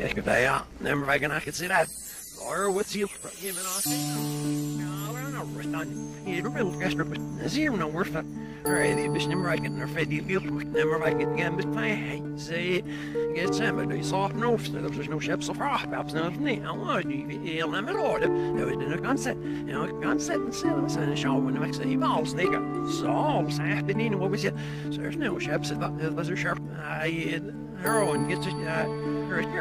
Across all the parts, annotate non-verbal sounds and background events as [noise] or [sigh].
jag ska säga, när jag kan se det. Or what's the even on Zero no worth it. Alright, the bish number I get in fed you feel number I get again, but I say get some of these soft notes. There's no ships so far, perhaps not me. I want to be ill and order. There was a concept, you know, concept and sell and show when the next evolves. They got solves happening. What was it? There's no ships, it was a sharp. I heroin gets it.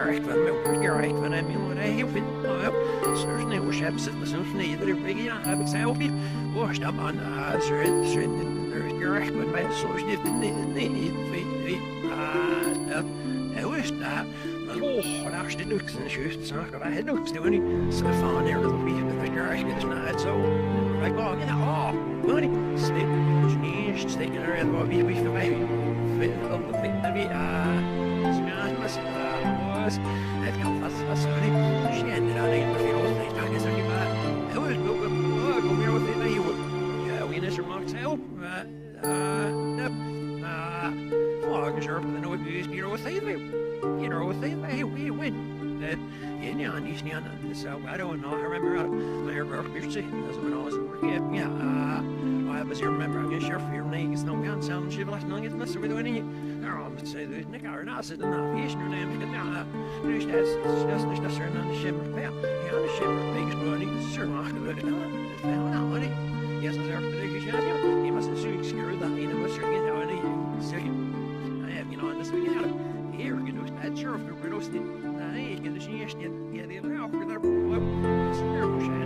Recht van mij, recht van hem, jongen, hij heel veel. Zoals nee, hoe heb ze het zo nee, dat ik ja, heb ik zei ook niet. Hoe stap aan, ah, zo het, zo het, recht van mij, zo is dit, nee, nee, nee, nee, ah, hoe is dat? Maar oh, daar is de luxe en juist, zo kan hij luxe doen niet. Zo van er dat wie met de recht is nou zo. Ik wou, ja, oh, money, steek, niet, steek er in wat wie yeah yeah yeah yeah I don't know I remember aircraft was that's when I was yeah yeah uh was here remember I guess your fear name no gun sound shit last it's not with any Daarom zei de nikker naast het na is nu neem ik het na. Nu is dat dat is dat er een shimmer. Ja, ja, maar niet zo mag gebeuren. Nou, nou, nou, nee. Ja, zo zegt de dikke ja. Je moet een zoek scheuren dat in er geen nou nee. Zeg je. I have you know this we got here you know that sure if we're roasted. Nee, ik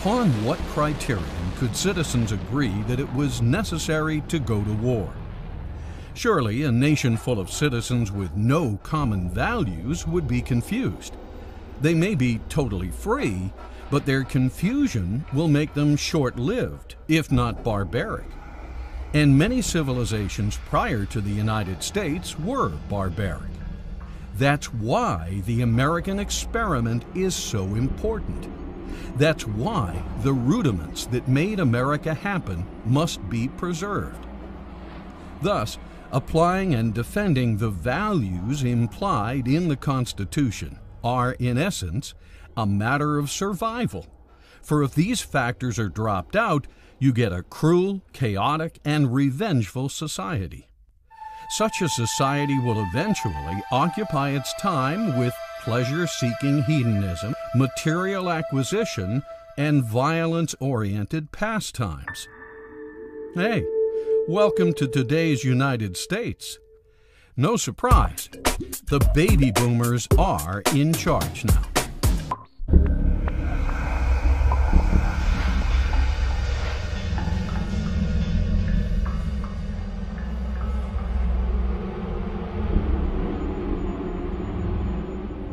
Upon what criterion could citizens agree that it was necessary to go to war? Surely a nation full of citizens with no common values would be confused. They may be totally free, but their confusion will make them short lived, if not barbaric. And many civilizations prior to the United States were barbaric. That's why the American experiment is so important. That's why the rudiments that made America happen must be preserved. Thus, applying and defending the values implied in the Constitution are, in essence, a matter of survival. For if these factors are dropped out, you get a cruel, chaotic, and revengeful society. Such a society will eventually occupy its time with pleasure seeking hedonism, material acquisition, and violence oriented pastimes. Hey, welcome to today's United States. No surprise, the baby boomers are in charge now.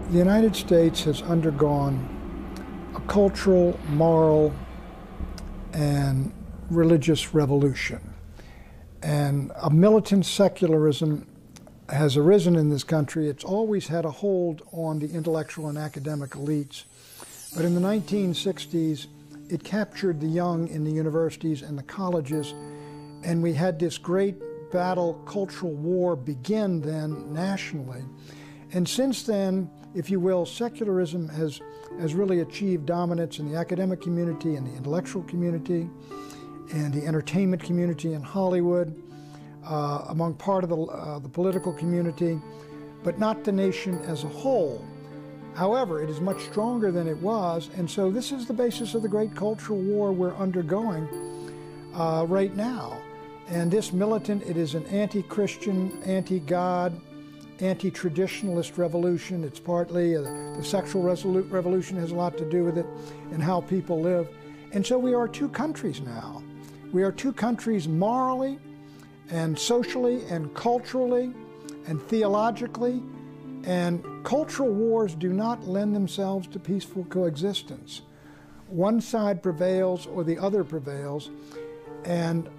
The United States has undergone a cultural, moral, and religious revolution. And a militant secularism has arisen in this country. It's always had a hold on the intellectual and academic elites. But in the 1960s, it captured the young in the universities and the colleges, and we had this great battle, cultural war begin then nationally. And since then, if you will, secularism has, has really achieved dominance in the academic community and the intellectual community and the entertainment community in Hollywood, uh, among part of the, uh, the political community, but not the nation as a whole. However, it is much stronger than it was, and so this is the basis of the great cultural war we're undergoing uh, right now. And this militant, it is an anti-Christian, anti-God, anti-traditionalist revolution. It's partly uh, the sexual revolution has a lot to do with it and how people live. And so we are two countries now. We are two countries morally and socially and culturally and theologically. And cultural wars do not lend themselves to peaceful coexistence. One side prevails or the other prevails. And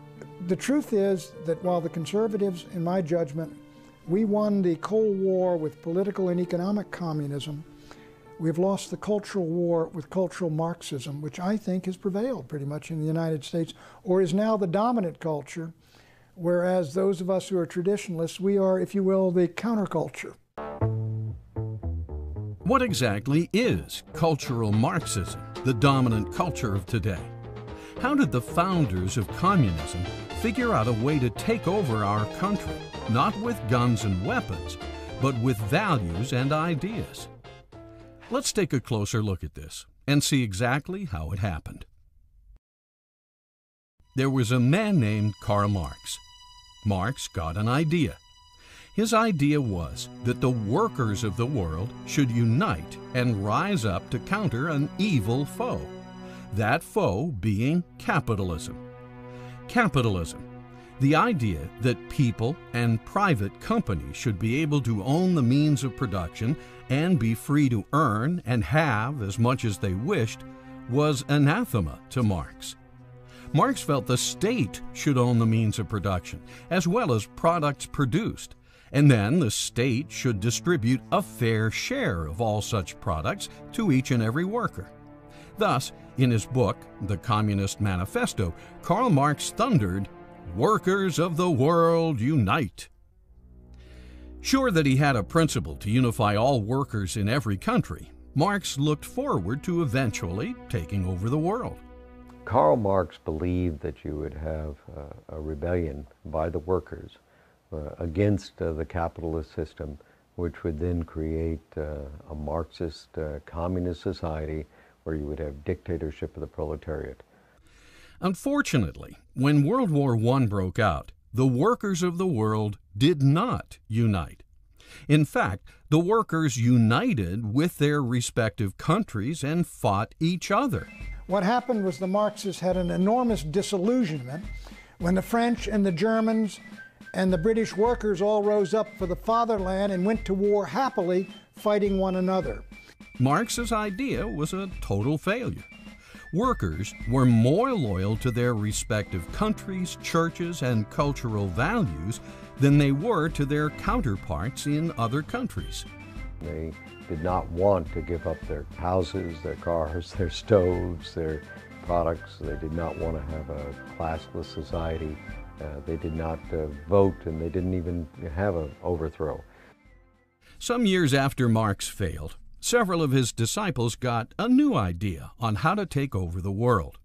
the truth is that while the conservatives, in my judgment, we won the Cold War with political and economic communism, we've lost the cultural war with cultural Marxism, which I think has prevailed pretty much in the United States, or is now the dominant culture, whereas those of us who are traditionalists, we are, if you will, the counterculture. What exactly is cultural Marxism, the dominant culture of today? How did the founders of communism figure out a way to take over our country, not with guns and weapons, but with values and ideas? Let's take a closer look at this and see exactly how it happened. There was a man named Karl Marx. Marx got an idea. His idea was that the workers of the world should unite and rise up to counter an evil foe that foe being capitalism. Capitalism, the idea that people and private companies should be able to own the means of production and be free to earn and have as much as they wished, was anathema to Marx. Marx felt the state should own the means of production, as well as products produced, and then the state should distribute a fair share of all such products to each and every worker. Thus, in his book, The Communist Manifesto, Karl Marx thundered, Workers of the world, unite! Sure that he had a principle to unify all workers in every country, Marx looked forward to eventually taking over the world. Karl Marx believed that you would have uh, a rebellion by the workers uh, against uh, the capitalist system, which would then create uh, a Marxist uh, communist society where you would have dictatorship of the proletariat. Unfortunately, when World War I broke out, the workers of the world did not unite. In fact, the workers united with their respective countries and fought each other. What happened was the Marxists had an enormous disillusionment when the French and the Germans and the British workers all rose up for the fatherland and went to war happily, fighting one another. Marx's idea was a total failure. Workers were more loyal to their respective countries, churches, and cultural values than they were to their counterparts in other countries. They did not want to give up their houses, their cars, [laughs] their stoves, their products. They did not want to have a classless society. Uh, they did not uh, vote and they didn't even have an overthrow. Some years after Marx failed, several of his disciples got a new idea on how to take over the world.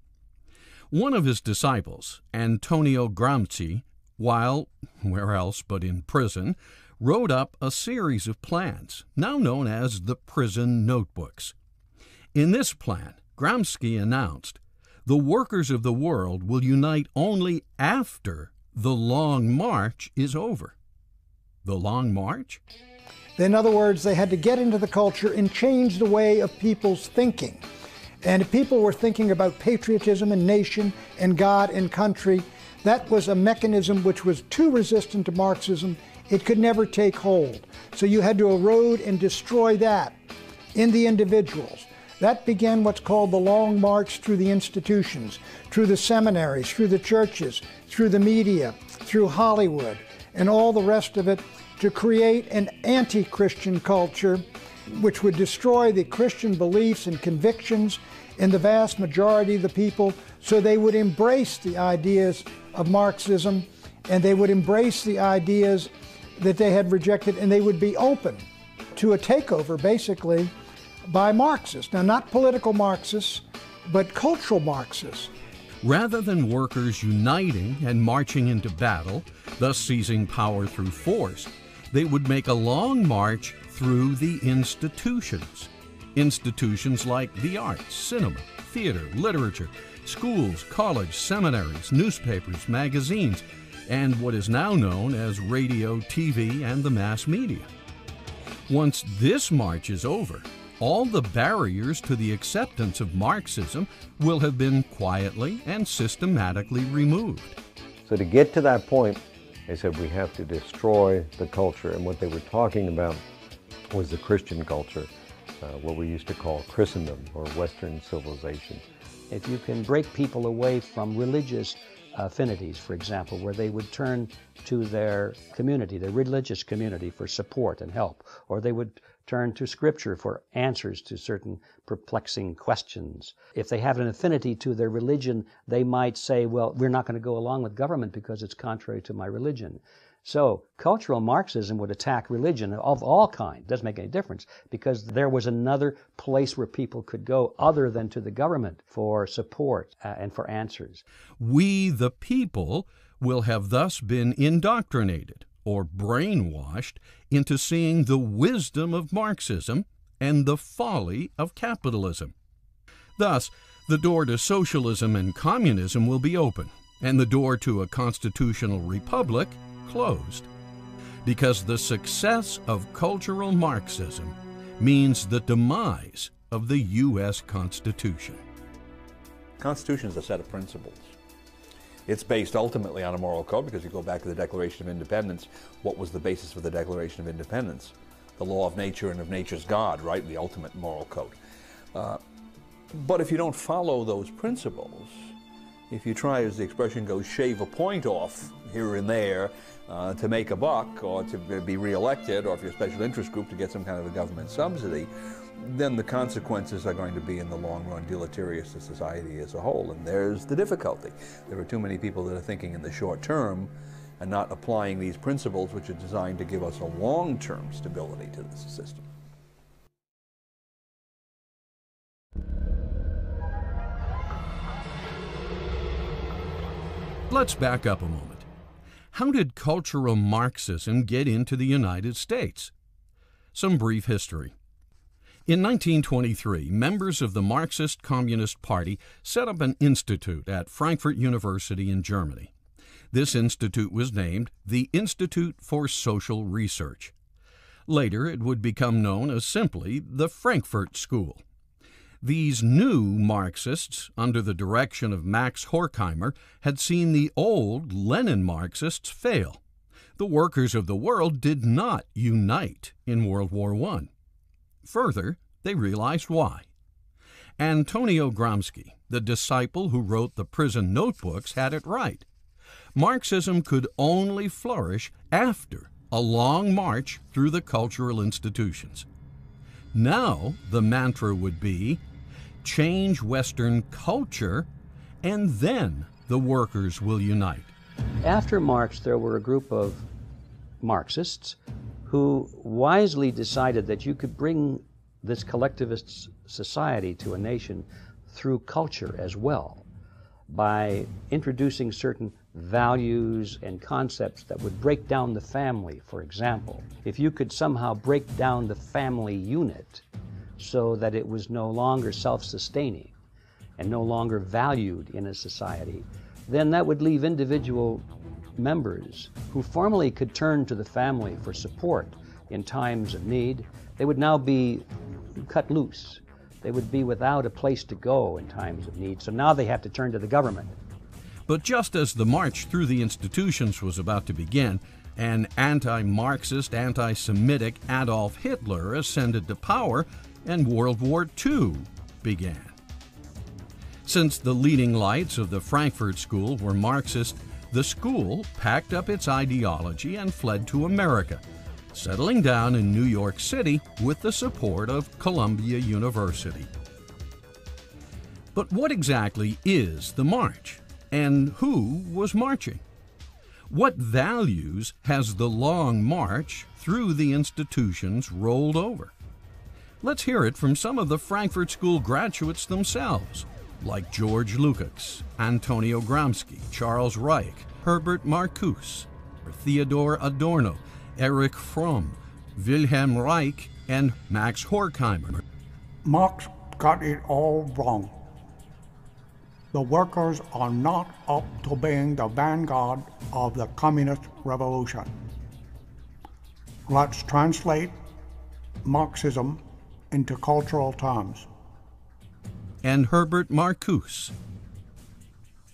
One of his disciples, Antonio Gramsci, while where else but in prison, wrote up a series of plans, now known as the Prison Notebooks. In this plan, Gramsci announced the workers of the world will unite only after the Long March is over. The Long March? In other words, they had to get into the culture and change the way of people's thinking. And if people were thinking about patriotism and nation and God and country, that was a mechanism which was too resistant to Marxism. It could never take hold. So you had to erode and destroy that in the individuals. That began what's called the long march through the institutions, through the seminaries, through the churches, through the media, through Hollywood, and all the rest of it to create an anti Christian culture which would destroy the Christian beliefs and convictions in the vast majority of the people so they would embrace the ideas of Marxism and they would embrace the ideas that they had rejected and they would be open to a takeover basically by Marxists. Now, not political Marxists, but cultural Marxists. Rather than workers uniting and marching into battle, thus seizing power through force, they would make a long march through the institutions. Institutions like the arts, cinema, theater, literature, schools, college, seminaries, newspapers, magazines. and what is now known as radio, TV, and the mass media. Once this march is over, all the barriers to the acceptance of Marxism will have been quietly and systematically removed. So to get to that point, they said we have to destroy the culture. And what they were talking about was the Christian culture, uh, what we used to call Christendom or Western civilization. If you can break people away from religious affinities, for example, where they would turn to their community, their religious community, for support and help, or they would turn to Scripture for answers to certain perplexing questions. If they have an affinity to their religion, they might say, Well, we're not going to go along with government because it's contrary to my religion. So, cultural Marxism would attack religion of all kinds. Doesn't make any difference because there was another place where people could go other than to the government for support uh, and for answers. We, the people, will have thus been indoctrinated or brainwashed into seeing the wisdom of Marxism and the folly of capitalism. Thus, the door to socialism and communism will be open, and the door to a constitutional republic closed. Because the success of cultural Marxism means the demise of the U.S. Constitution. Constitution is a set of principles. It's based ultimately on a moral code because you go back to the Declaration of Independence. What was the basis for the Declaration of Independence? The law of nature and of nature's God, right? The ultimate moral code. Uh, but if you don't follow those principles, if you try, as the expression goes, shave a point off here and there uh, to make a buck or to be reelected or if you're a special interest group to get some kind of a government subsidy, then the consequences are going to be in the long run deleterious to society as a whole. And there's the difficulty. There are too many people that are thinking in the short term and not applying these principles which are designed to give us a long-term stability to this system. Let's back up a moment. How did cultural Marxism get into the United States? Some brief history. In 1923, members of the Marxist Communist Party set up an institute at Frankfurt University in Germany. This institute was named the Institute for Social Research. Later, it would become known as simply the Frankfurt School. These new Marxists, under the direction of Max Horkheimer, had seen the old Lenin Marxists fail. The workers of the world did not unite in World War I. Further, they realized why. Antonio Gramsci, the disciple who wrote the prison notebooks, had it right. Marxism could only flourish after a long march through the cultural institutions. Now, the mantra would be change Western culture, and then the workers will unite. After Marx, there were a group of Marxists who wisely decided that you could bring this collectivist society to a nation through culture as well by introducing certain values and concepts that would break down the family, for example. If you could somehow break down the family unit so that it was no longer self sustaining and no longer valued in a society, then that would leave individual members who formerly could turn to the family for support in times of need, they would now be cut loose. They would be without a place to go in times of need. So now they have to turn to the government. But just as the march through the institutions was about to begin, an anti Marxist, anti Semitic Adolf Hitler ascended to power and World War II began. Since the leading lights of the Frankfurt School were Marxist, the school packed up its ideology and fled to America, settling down in New York City with the support of Columbia University. But what exactly is the march, and who was marching? What values has the long march through the institutions rolled over? Let's hear it from some of the Frankfurt School graduates themselves like George Lukács, Antonio Gramsci, Charles Reich, Herbert Marcuse, Theodor Adorno, Erich Fromm, Wilhelm Reich, and Max Horkheimer. Marx got it all wrong. the workers are not up to being the vanguard of the communist revolution. Let's translate Marxism into cultural terms. And Herbert Marcuse.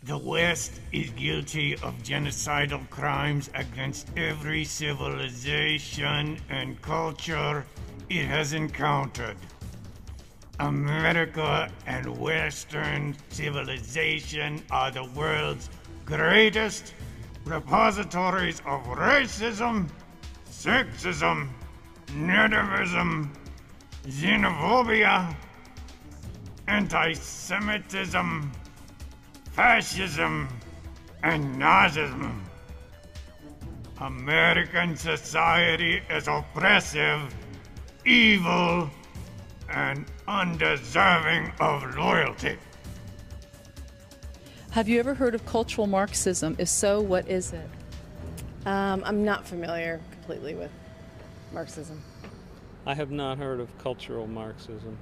The West is guilty of genocidal crimes against every civilization and culture it has encountered. America and Western civilization are the world's greatest repositories of racism, sexism, nativism, xenophobia, anti Semitism, fascism, and Nazism. American society is oppressive, evil, and undeserving of loyalty. Have you ever heard of cultural Marxism? If so, what is it? Um, I'm not familiar completely with Marxism. I have not heard of cultural Marxism.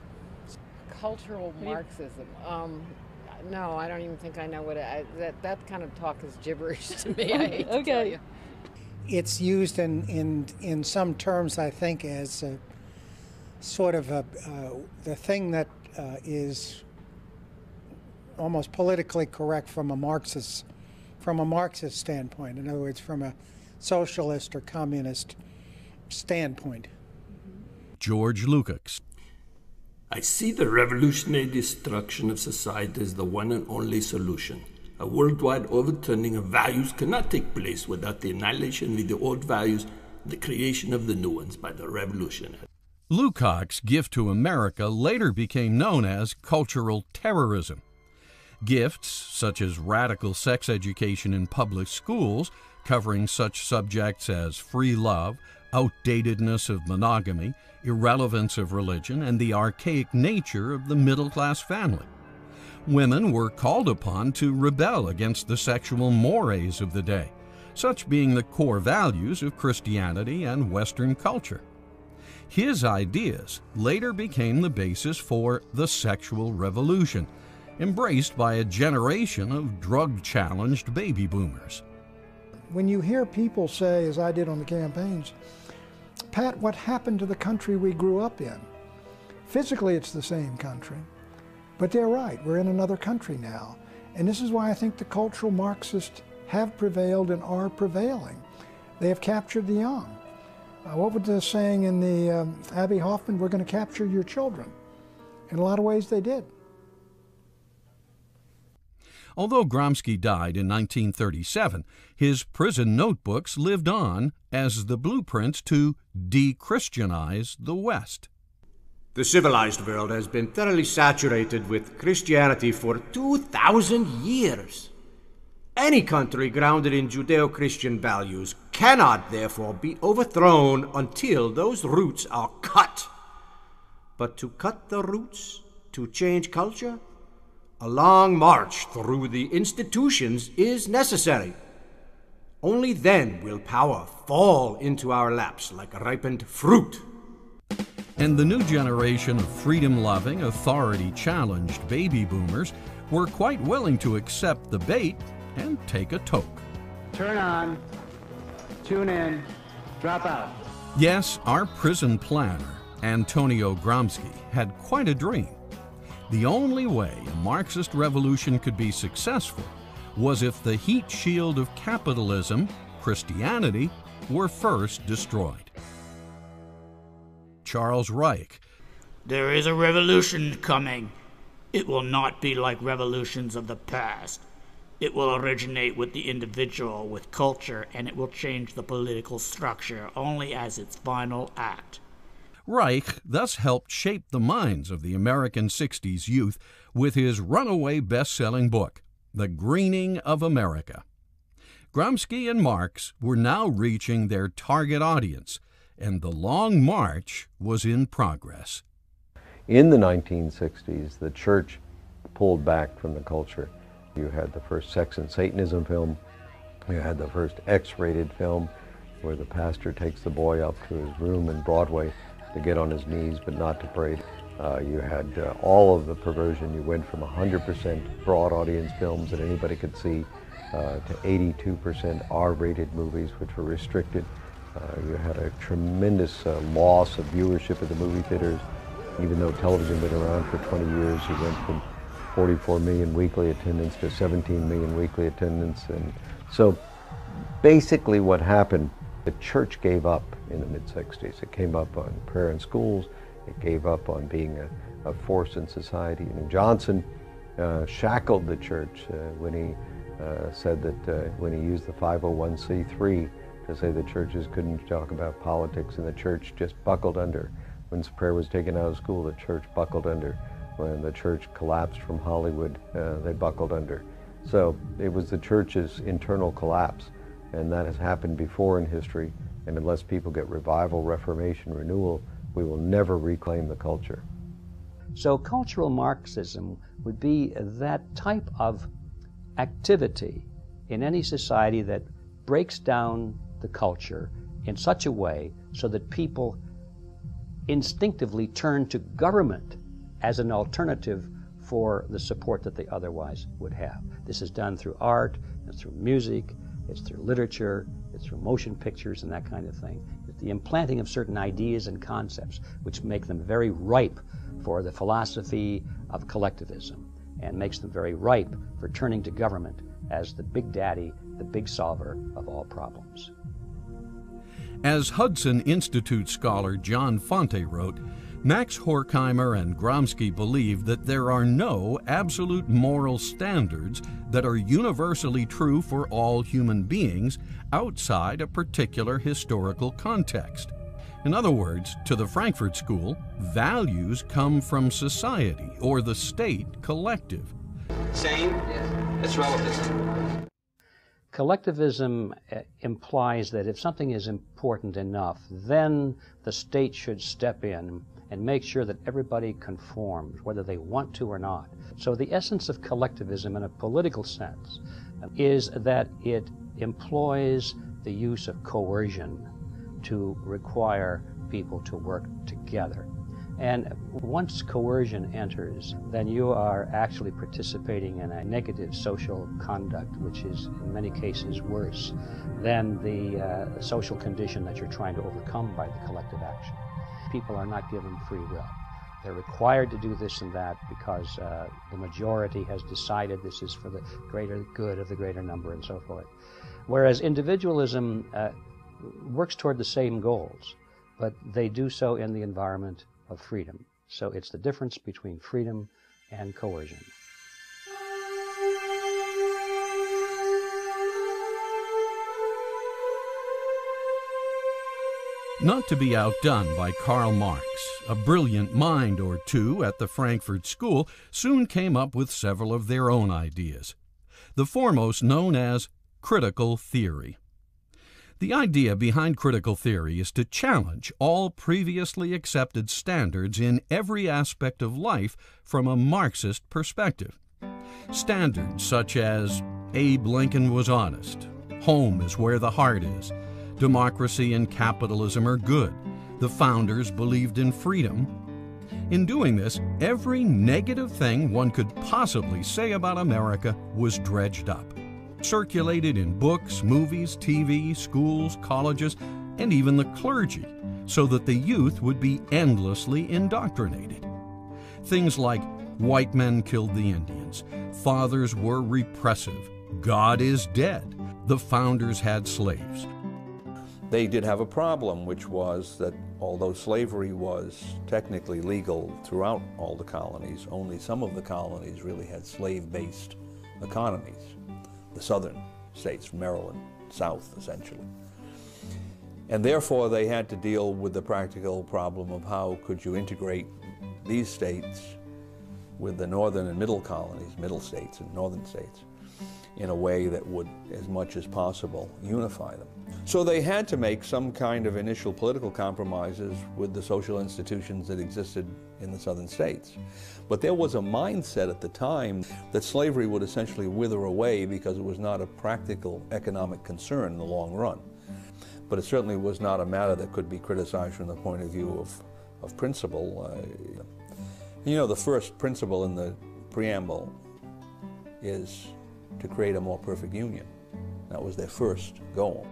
Cultural Marxism. Um, no, I don't even think I know what it, I, that that kind of talk is gibberish to me. I [laughs] hate to tell you. It's used in, in, in some terms, I think, as a, sort of a, uh, the thing that uh, is almost politically correct from a Marxist from a Marxist standpoint. In other words, from a socialist or communist standpoint. George Lukács. I see the revolutionary destruction of society as the one and only solution. A worldwide overturning of values cannot take place without the annihilation of the old values the creation of the new ones by the revolutionary. Lukács' gift to America later became known as cultural terrorism. Gifts, such as radical sex education in public schools, covering such subjects as free love, outdatedness of monogamy, irrelevance of religion, and the archaic nature of the middle class family. Women were called upon to rebel against the sexual mores of the day, such being the core values of Christianity and Western culture. His ideas later became the basis for the sexual revolution, embraced by a generation of drug challenged baby boomers. When you hear people say, as I did on the campaigns, Pat, what happened to the country we grew up in? Physically, it's the same country, but they're right. We're in another country now. And this is why I think the cultural Marxists have prevailed and are prevailing. They have captured the young. Uh, what was the saying in the um, Abbie Hoffman? We're going to capture your children. In a lot of ways, they did. Although Gramsci died in 1937, his prison notebooks lived on as the blueprint to de Christianize the West. The civilized world has been thoroughly saturated with Christianity for 2,000 years. Any country grounded in Judeo Christian values cannot, therefore, be overthrown until those roots are cut. But to cut the roots, to change culture, a long march through the institutions is necessary. Only then will power fall into our laps like ripened fruit. And the new generation of freedom loving, authority challenged baby boomers were quite willing to accept the bait and take a toke. Turn on, tune in, drop out. Yes, our prison planner, Antonio Gramsci, had quite a dream. The only way a Marxist revolution could be successful was if the heat shield of capitalism, Christianity, were first destroyed. Charles Reich. There is a revolution coming. It will not be like revolutions of the past. It will originate with the individual, with culture, and it will change the political structure only as its final act. Reich thus helped shape the minds of the American 60s youth with his runaway best selling book, The Greening of America. Gramsci and Marx were now reaching their target audience, and the long march was in progress. In the 1960s, the church pulled back from the culture. You had the first Sex and Satanism film, you had the first X rated film where the pastor takes the boy up to his room in Broadway to get on his knees but not to pray. Uh, you had uh, all of the perversion. You went from 100% broad audience films that anybody could see uh, to 82% R-rated movies, which were restricted. Uh, you had a tremendous uh, loss of viewership at the movie theaters. Even though television had been around for 20 years, you went from 44 million weekly attendance to 17 million weekly attendance. And so basically what happened, the church gave up in the mid-60s. It came up on prayer in schools. It gave up on being a, a force in society. And Johnson uh, shackled the church uh, when he uh, said that uh, when he used the 501c3 to say the churches couldn't talk about politics and the church just buckled under. When prayer was taken out of school, the church buckled under. When the church collapsed from Hollywood, uh, they buckled under. So it was the church's internal collapse, and that has happened before in history. And unless people get revival, reformation, renewal, we will never reclaim the culture. So cultural Marxism would be that type of activity in any society that breaks down the culture in such a way so that people instinctively turn to government as an alternative for the support that they otherwise would have. This is done through art, through music, it's through literature, it's through motion pictures and that kind of thing. It's the implanting of certain ideas and concepts which make them very ripe for the philosophy of collectivism and makes them very ripe for turning to government as the big daddy, the big solver of all problems. As Hudson Institute scholar John Fonte wrote, Max Horkheimer and Gramsci believe that there are no absolute moral standards that are universally true for all human beings outside a particular historical context. In other words, to the Frankfurt School, values come from society or the state collective. Same? Yes. It's relativism. Collectivism uh, implies that if something is important enough, then the state should step in and make sure that everybody conforms, whether they want to or not. So the essence of collectivism in a political sense is that it employs the use of coercion to require people to work together. And once coercion enters, then you are actually participating in a negative social conduct, which is in many cases worse than the uh, social condition that you're trying to overcome by the collective action. People are not given free will. They're required to do this and that because uh, the majority has decided this is for the greater good of the greater number and so forth. Whereas individualism uh, works toward the same goals, but they do so in the environment of freedom. So it's the difference between freedom and coercion. Not to be outdone by Karl Marx, a brilliant mind or two at the Frankfurt School soon came up with several of their own ideas. The foremost known as critical theory. The idea behind critical theory is to challenge all previously accepted standards in every aspect of life from a Marxist perspective. Standards such as Abe Lincoln was honest, home is where the heart is, democracy and capitalism are good, the founders believed in freedom. In doing this, every negative thing one could possibly say about America was dredged up circulated in books, movies, TV, schools, colleges, and even the clergy, so that the youth would be endlessly indoctrinated. Things like white men killed the Indians, fathers were repressive, God is dead, the founders had slaves. They did have a problem, which was that although slavery was technically legal throughout all the colonies, only some of the colonies really had slave-based economies the southern states, Maryland, south essentially. And therefore they had to deal with the practical problem of how could you integrate these states with the northern and middle colonies, middle states and northern states, in a way that would, as much as possible, unify them. So they had to make some kind of initial political compromises with the social institutions that existed in the southern states. But there was a mindset at the time that slavery would essentially wither away because it was not a practical economic concern in the long run. But it certainly was not a matter that could be criticized from the point of view of, of principle. Uh, You know, the first principle in the preamble is to create a more perfect union. That was their first goal.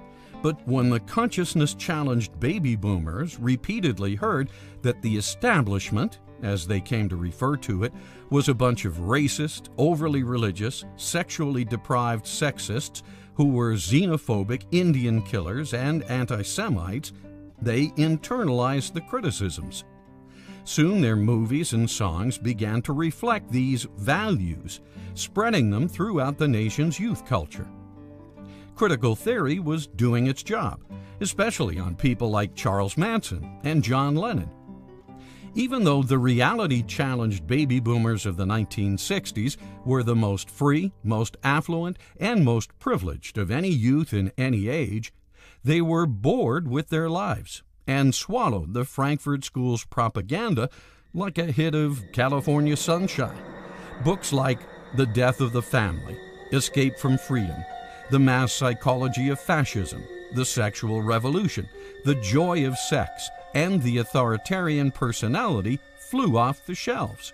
But when the consciousness challenged baby boomers repeatedly heard that the establishment, as they came to refer to it, was a bunch of racist, overly religious, sexually deprived sexists who were xenophobic Indian killers and anti Semites, they internalized the criticisms. Soon their movies and songs began to reflect these values, spreading them throughout the nation's youth culture. Critical theory was doing its job, especially on people like Charles Manson and John Lennon. Even though the reality challenged baby boomers of the 1960s were the most free, most affluent, and most privileged of any youth in any age, they were bored with their lives and swallowed the Frankfurt School's propaganda like a hit of California Sunshine. Books like The Death of the Family, Escape from Freedom, The Mass Psychology of Fascism, The Sexual Revolution, The Joy of Sex, and The Authoritarian Personality flew off the shelves.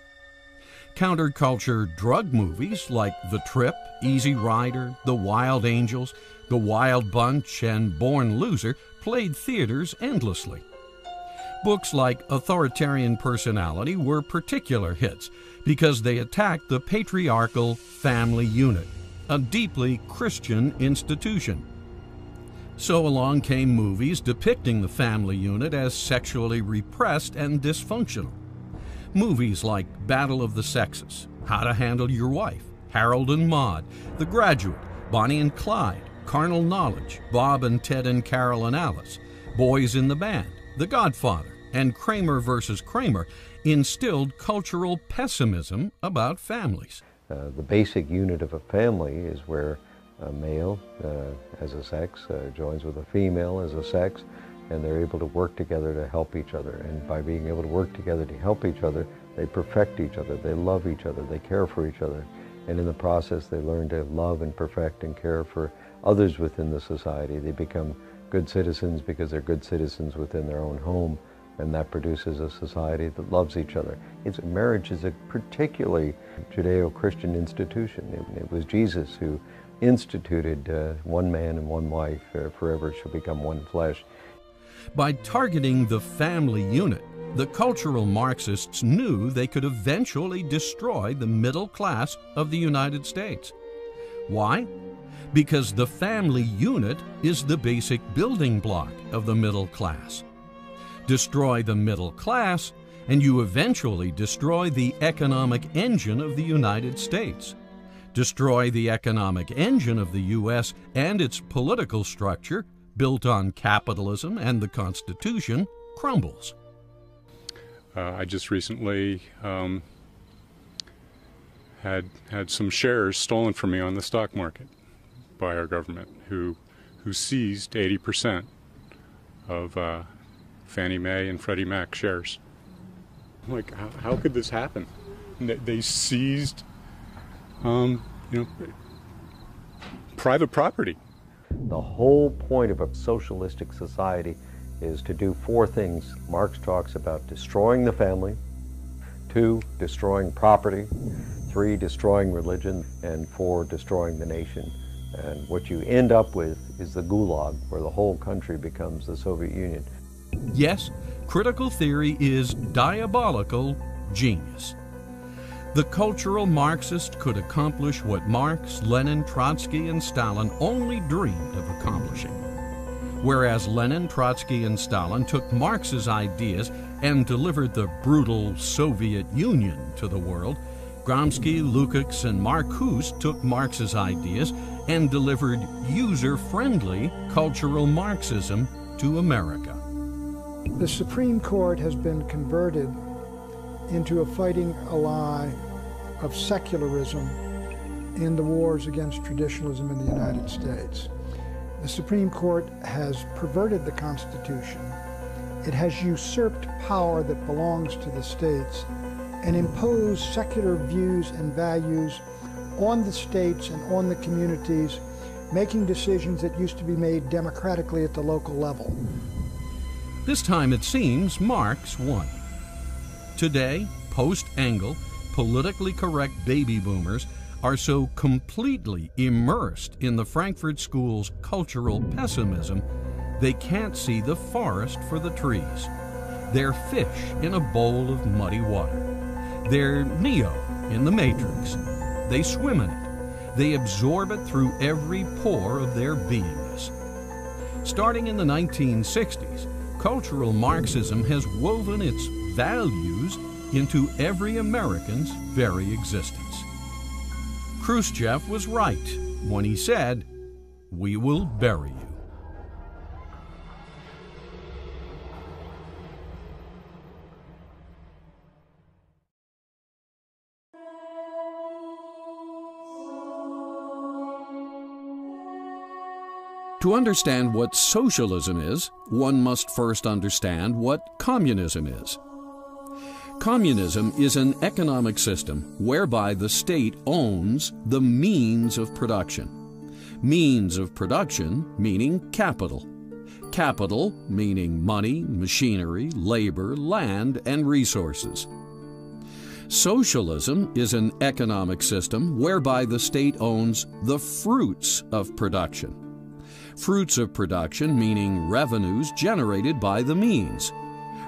Counterculture drug movies like The Trip, Easy Rider, The Wild Angels, The Wild Bunch, and Born Loser played theaters endlessly. Books like Authoritarian Personality were particular hits because they attacked the patriarchal family unit, a deeply Christian institution. So along came movies depicting the family unit as sexually repressed and dysfunctional. Movies like Battle of the Sexes, How to Handle Your Wife, Harold and Maude, The Graduate, Bonnie and Clyde, Carnal Knowledge, Bob and Ted and Carol and Alice, Boys in the Band, The Godfather, and Kramer versus Kramer instilled cultural pessimism about families. Uh, the basic unit of a family is where a male uh, as a sex uh, joins with a female as a sex, and they're able to work together to help each other. And by being able to work together to help each other, they perfect each other, they love each other, they care for each other. And in the process, they learn to love and perfect and care for others within the society. They become good citizens because they're good citizens within their own home, and that produces a society that loves each other. It's, marriage is a particularly Judeo-Christian institution. It, it was Jesus who instituted uh, one man and one wife uh, forever shall become one flesh. By targeting the family unit, the cultural Marxists knew they could eventually destroy the middle class of the United States. Why? Because the family unit is the basic building block of the middle class. Destroy the middle class, and you eventually destroy the economic engine of the United States destroy the economic engine of the U.S. and its political structure, built on capitalism and the Constitution, crumbles. Uh, I just recently um, had had some shares stolen from me on the stock market by our government, who who seized 80% of uh, Fannie Mae and Freddie Mac shares. I'm like, how, how could this happen? They seized um, you know, private property. The whole point of a socialistic society is to do four things. Marx talks about destroying the family, two, destroying property, three, destroying religion, and four, destroying the nation. And what you end up with is the gulag, where the whole country becomes the Soviet Union. Yes, critical theory is diabolical genius. The cultural Marxist could accomplish what Marx, Lenin, Trotsky, and Stalin only dreamed of accomplishing. Whereas Lenin, Trotsky, and Stalin took Marx's ideas and delivered the brutal Soviet Union to the world, Gramsci, Lukács, and Marcuse took Marx's ideas and delivered user-friendly cultural Marxism to America. The Supreme Court has been converted into a fighting ally of secularism in the wars against traditionalism in the United States. The Supreme Court has perverted the Constitution. It has usurped power that belongs to the states and imposed secular views and values on the states and on the communities, making decisions that used to be made democratically at the local level. This time it seems Marx won. Today, post Engel, politically correct baby boomers are so completely immersed in the Frankfurt School's cultural pessimism, they can't see the forest for the trees. They're fish in a bowl of muddy water. They're Neo in the Matrix. They swim in it. They absorb it through every pore of their beingness. Starting in the 1960s, cultural Marxism has woven its values into every American's very existence. Khrushchev was right when he said, We will bury you. To understand what socialism is, one must first understand what communism is. Communism is an economic system whereby the state owns the means of production. Means of production meaning capital. Capital meaning money, machinery, labor, land, and resources. Socialism is an economic system whereby the state owns the fruits of production. Fruits of production meaning revenues generated by the means.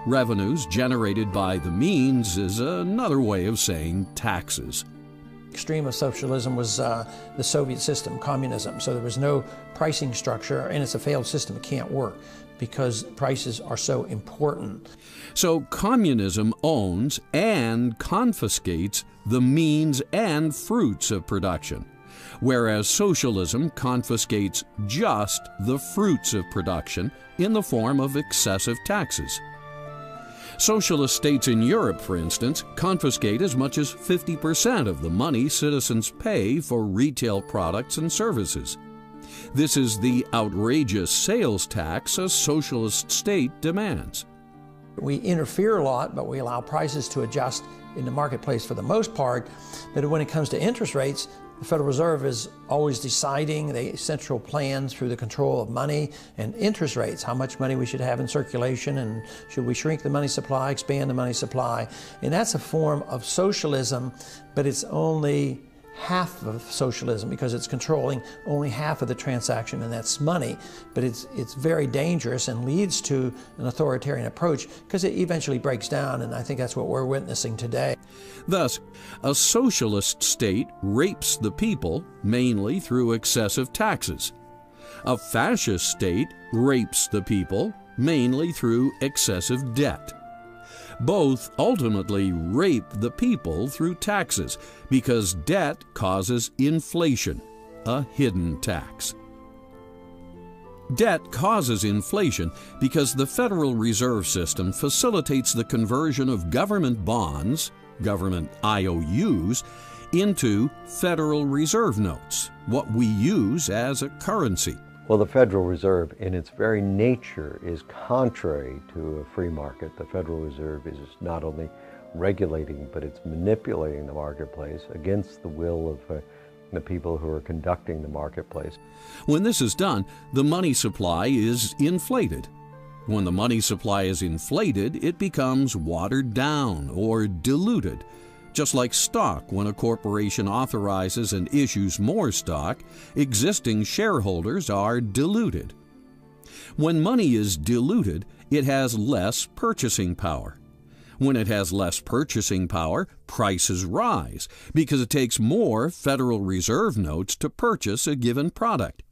Revenues generated by the means is another way of saying taxes. Extreme of socialism was uh, the Soviet system, communism. So there was no pricing structure, and it's a failed system. It can't work because prices are so important. So communism owns and confiscates the means and fruits of production whereas socialism confiscates just the fruits of production in the form of excessive taxes. Socialist states in Europe, for instance, confiscate as much as 50% of the money citizens pay for retail products and services. This is the outrageous sales tax a socialist state demands. We interfere a lot, but we allow prices to adjust in the marketplace for the most part. But when it comes to interest rates, the Federal Reserve is always deciding the central plan through the control of money and interest rates, how much money we should have in circulation, and should we shrink the money supply, expand the money supply. And that's a form of socialism, but it's only half of socialism because it's controlling only half of the transaction and that's money. But it's it's very dangerous and leads to an authoritarian approach because it eventually breaks down and I think that's what we're witnessing today. Thus a socialist state rapes the people mainly through excessive taxes. A fascist state rapes the people mainly through excessive debt both ultimately rape the people through taxes because debt causes inflation, a hidden tax. Debt causes inflation because the Federal Reserve System facilitates the conversion of government bonds, government IOUs, into Federal Reserve notes, what we use as a currency. Well, the Federal Reserve, in its very nature, is contrary to a free market. The Federal Reserve is not only regulating, but it's manipulating the marketplace against the will of uh, the people who are conducting the marketplace. When this is done, the money supply is inflated. When the money supply is inflated, it becomes watered down or diluted just like stock, when a corporation authorizes and issues more stock, existing shareholders are diluted. When money is diluted, it has less purchasing power. When it has less purchasing power, prices rise because it takes more Federal Reserve notes to purchase a given product.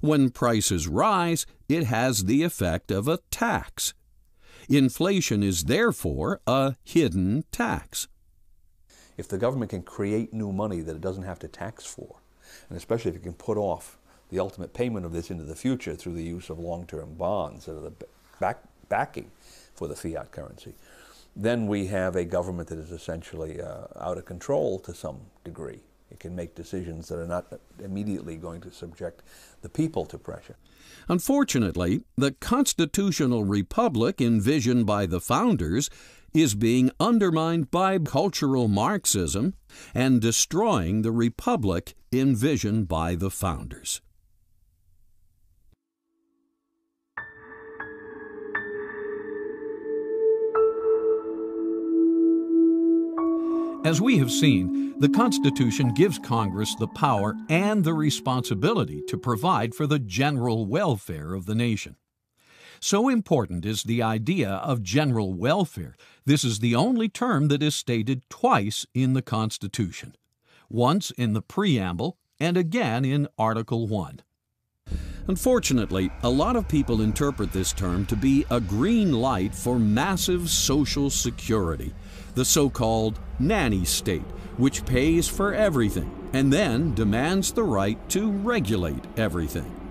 When prices rise, it has the effect of a tax. Inflation is therefore a hidden tax if the government can create new money that it doesn't have to tax for, and especially if it can put off the ultimate payment of this into the future through the use of long-term bonds that are the back, backing for the fiat currency, then we have a government that is essentially uh, out of control to some degree. It can make decisions that are not immediately going to subject the people to pressure. Unfortunately, the constitutional republic envisioned by the founders is being undermined by cultural Marxism and destroying the republic envisioned by the founders. As we have seen, the Constitution gives Congress the power and the responsibility to provide for the general welfare of the nation. So important is the idea of general welfare, this is the only term that is stated twice in the Constitution once in the preamble and again in Article 1. Unfortunately, a lot of people interpret this term to be a green light for massive social security, the so called nanny state, which pays for everything and then demands the right to regulate everything.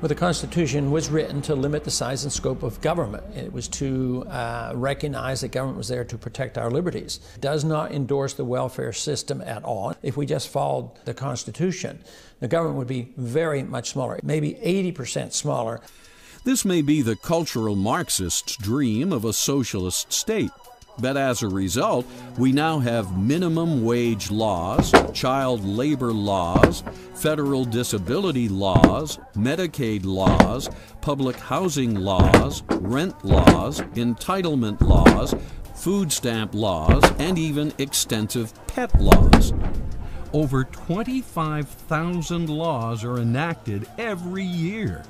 Well, the Constitution was written to limit the size and scope of government. It was to uh, recognize that government was there to protect our liberties. It does not endorse the welfare system at all. If we just followed the Constitution, the government would be very much smaller, maybe 80% smaller. This may be the cultural Marxist's dream of a socialist state. But as a result, we now have minimum wage laws, child labor laws, federal disability laws, Medicaid laws, public housing laws, rent laws, entitlement laws, food stamp laws, and even extensive pet laws. Over 25,000 laws are enacted every year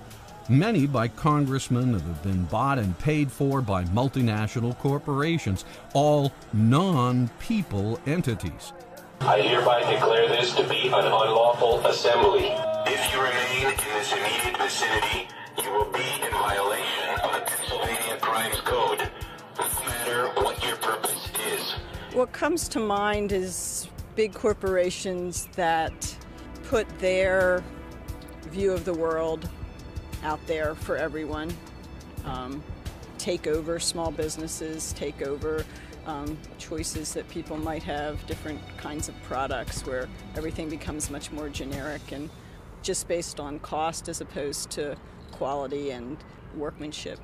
many by congressmen that have been bought and paid for by multinational corporations, all non people entities. I hereby declare this to be an unlawful assembly. If you remain in this immediate vicinity, you will be in violation of the Pennsylvania Crimes Code, no matter what your purpose is. What comes to mind is big corporations that put their view of the world out there for everyone. Um, take over small businesses, take over um, choices that people might have, different kinds of products where everything becomes much more generic and just based on cost as opposed to quality and workmanship.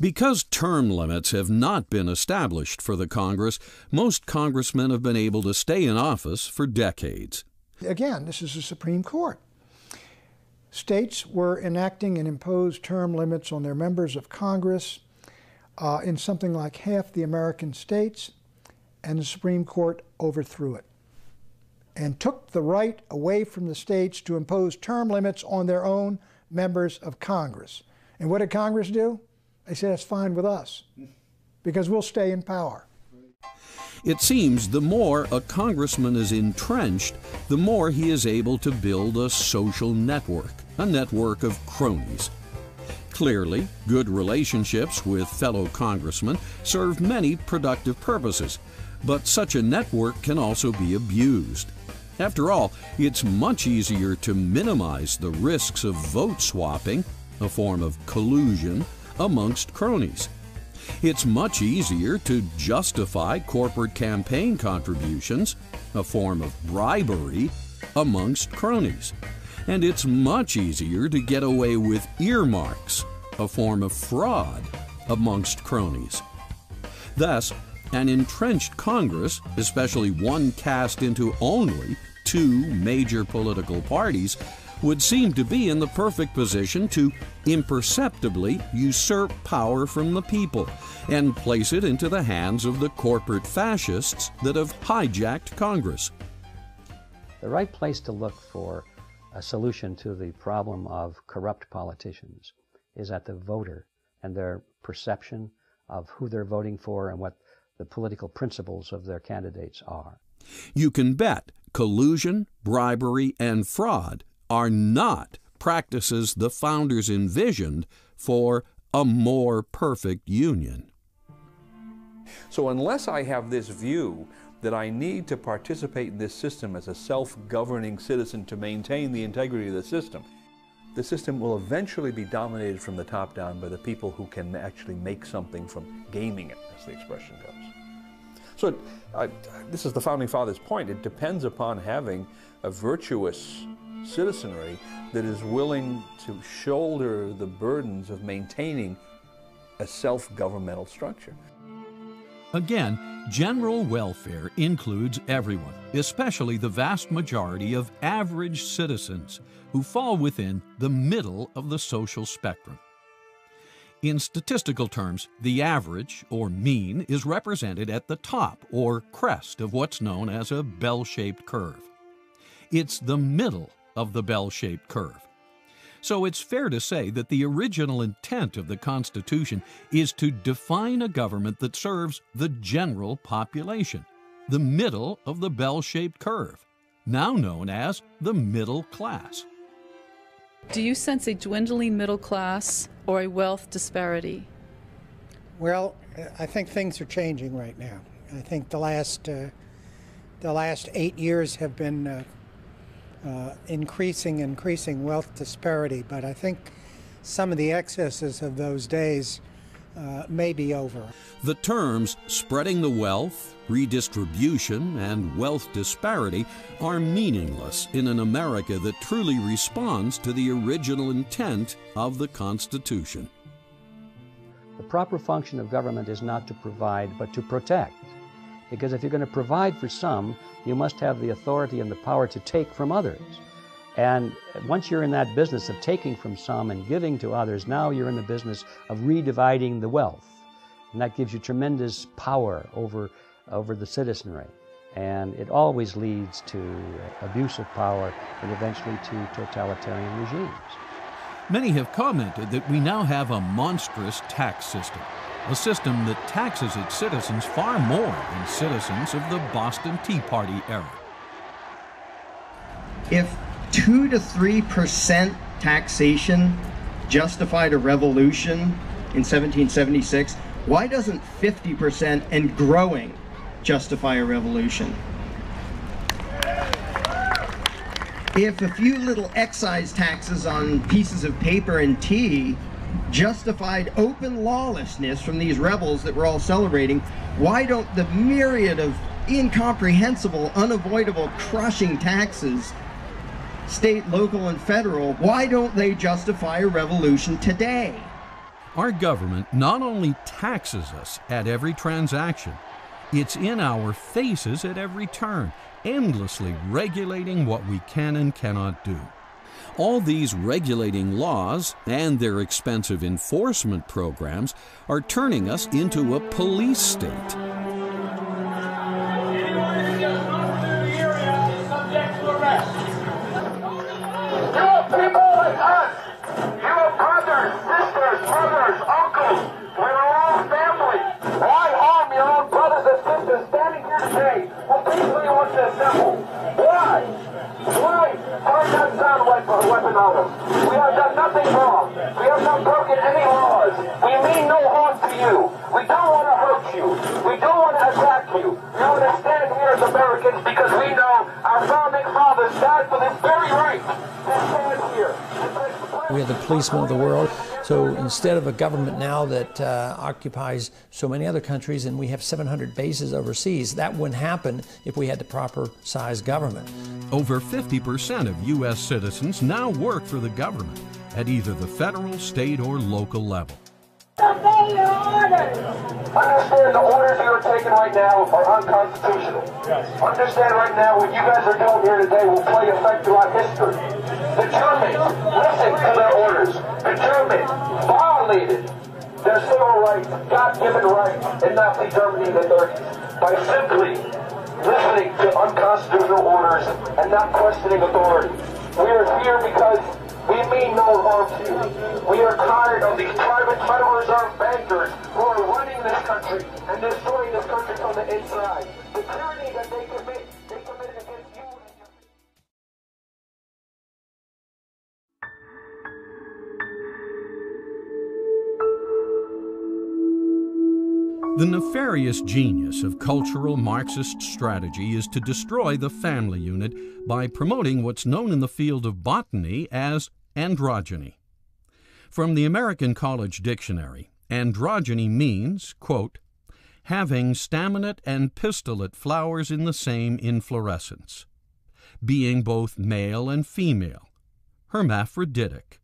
Because term limits have not been established for the Congress, most congressmen have been able to stay in office for decades. Again, this is the Supreme Court. States were enacting and imposed term limits on their members of Congress uh, in something like half the American states, and the Supreme Court overthrew it and took the right away from the states to impose term limits on their own members of Congress. And what did Congress do? They said, that's fine with us because we'll stay in power. It seems the more a congressman is entrenched, the more he is able to build a social network, a network of cronies. Clearly, good relationships with fellow congressmen serve many productive purposes, but such a network can also be abused. After all, it's much easier to minimize the risks of vote swapping, a form of collusion, amongst cronies. It's much easier to justify corporate campaign contributions, a form of bribery, amongst cronies. And it's much easier to get away with earmarks, a form of fraud, amongst cronies. Thus, an entrenched Congress, especially one cast into only two major political parties, would seem to be in the perfect position to imperceptibly usurp power from the people and place it into the hands of the corporate fascists that have hijacked Congress. The right place to look for a solution to the problem of corrupt politicians is at the voter and their perception of who they're voting for and what the political principles of their candidates are. You can bet collusion, bribery, and fraud are not practices the founders envisioned for a more perfect union. So, unless I have this view that I need to participate in this system as a self governing citizen to maintain the integrity of the system, the system will eventually be dominated from the top down by the people who can actually make something from gaming it, as the expression goes. So, this is the Founding Fathers' point. It depends upon having a virtuous citizenry that is willing to shoulder the burdens of maintaining a self governmental structure. Again, general welfare includes everyone, especially the vast majority of average citizens who fall within the middle of the social spectrum. In statistical terms, the average, or mean, is represented at the top, or crest, of what's known as a bell shaped curve. It's the middle of the bell shaped curve. So it's fair to say that the original intent of the Constitution is to define a government that serves the general population, the middle of the bell shaped curve, now known as the middle class. Do you sense a dwindling middle class or a wealth disparity? Well, I think things are changing right now. I think the last uh, the last eight years have been uh, uh, increasing, increasing wealth disparity, but I think some of the excesses of those days uh, may be over. The terms spreading the wealth, redistribution, and wealth disparity are meaningless in an America that truly responds to the original intent of the Constitution. The proper function of government is not to provide, but to protect. Because if you're going to provide for some, you must have the authority and the power to take from others. And once you're in that business of taking from some and giving to others, now you're in the business of redividing the wealth. And that gives you tremendous power over, over the citizenry. And it always leads to abuse of power and eventually to totalitarian regimes. Many have commented that we now have a monstrous tax system, a system that taxes its citizens far more than citizens of the Boston Tea Party era. If 2 to 3 percent taxation justified a revolution in 1776, why doesn't 50 percent and growing justify a revolution? If a few little excise taxes on pieces of paper and tea justified open lawlessness from these rebels that we're all celebrating, why don't the myriad of incomprehensible, unavoidable, crushing taxes, state, local, and federal, why don't they justify a revolution today? Our government not only taxes us at every transaction, it's in our faces at every turn, endlessly regulating what we can and cannot do. All these regulating laws and their expensive enforcement programs are turning us into a police state. Why Why? Harm that sound weapon, on us? We have done nothing wrong. We have not broken any laws. We mean no harm to you. We don't want to hurt you. We don't want to attack you. We want to stand here as Americans because we know our founding fathers died for this very right to stand here. We are the policemen of the world. So instead of a government now that uh, occupies so many other countries and we have 700 bases overseas, that wouldn't happen if we had the proper size government. Over 50% of U.S. citizens now work for the government at either the federal, state, or local level. Obey your orders! Understand the orders you are taking right now are unconstitutional. Yes. Understand right now what you guys are doing here today will play effect throughout history. The Germans listened to their orders. The Germans violated their civil rights, God-given rights in Nazi Germany in the 30s by simply listening to unconstitutional orders and not questioning authority. We are here because we mean no harm to you. We are tired of these private Federal Reserve bankers who are running this country and destroying this country from the inside. The tyranny that they they The nefarious genius of cultural Marxist strategy is to destroy the family unit by promoting what's known in the field of botany as androgyny. From the American College Dictionary, androgyny means, quote, having staminate and pistillate flowers in the same inflorescence, being both male and female, hermaphroditic,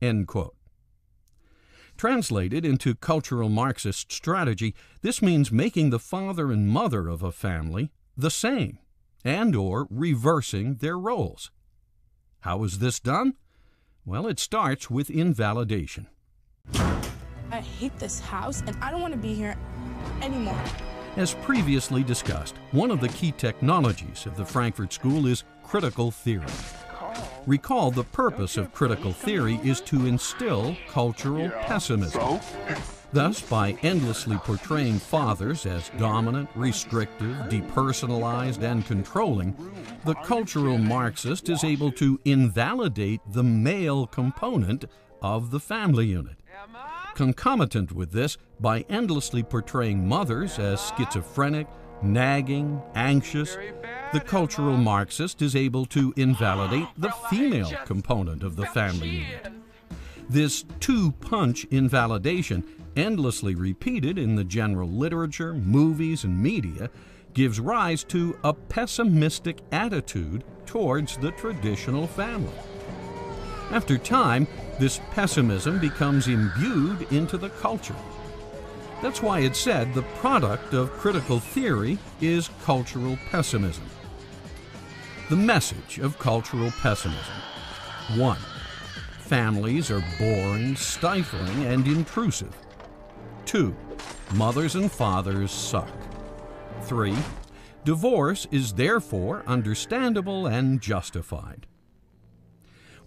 end quote. Translated into cultural Marxist strategy, this means making the father and mother of a family the same and or reversing their roles. How is this done? Well, it starts with invalidation. I hate this house and I don't want to be here anymore. As previously discussed, one of the key technologies of the Frankfurt School is critical theory. Recall the purpose of critical theory is to instill cultural pessimism. Thus, by endlessly portraying fathers as dominant, restrictive, depersonalized, and controlling, the cultural Marxist is able to invalidate the male component of the family unit. Concomitant with this, by endlessly portraying mothers as schizophrenic, nagging, anxious, the cultural Marxist is able to invalidate the female component of the family unit. This two punch invalidation, endlessly repeated in the general literature, movies, and media, gives rise to a pessimistic attitude towards the traditional family. After time, this pessimism becomes imbued into the culture. That's why it's said the product of critical theory is cultural pessimism. The message of cultural pessimism 1. Families are boring, stifling, and intrusive. 2. Mothers and fathers suck. 3. Divorce is therefore understandable and justified.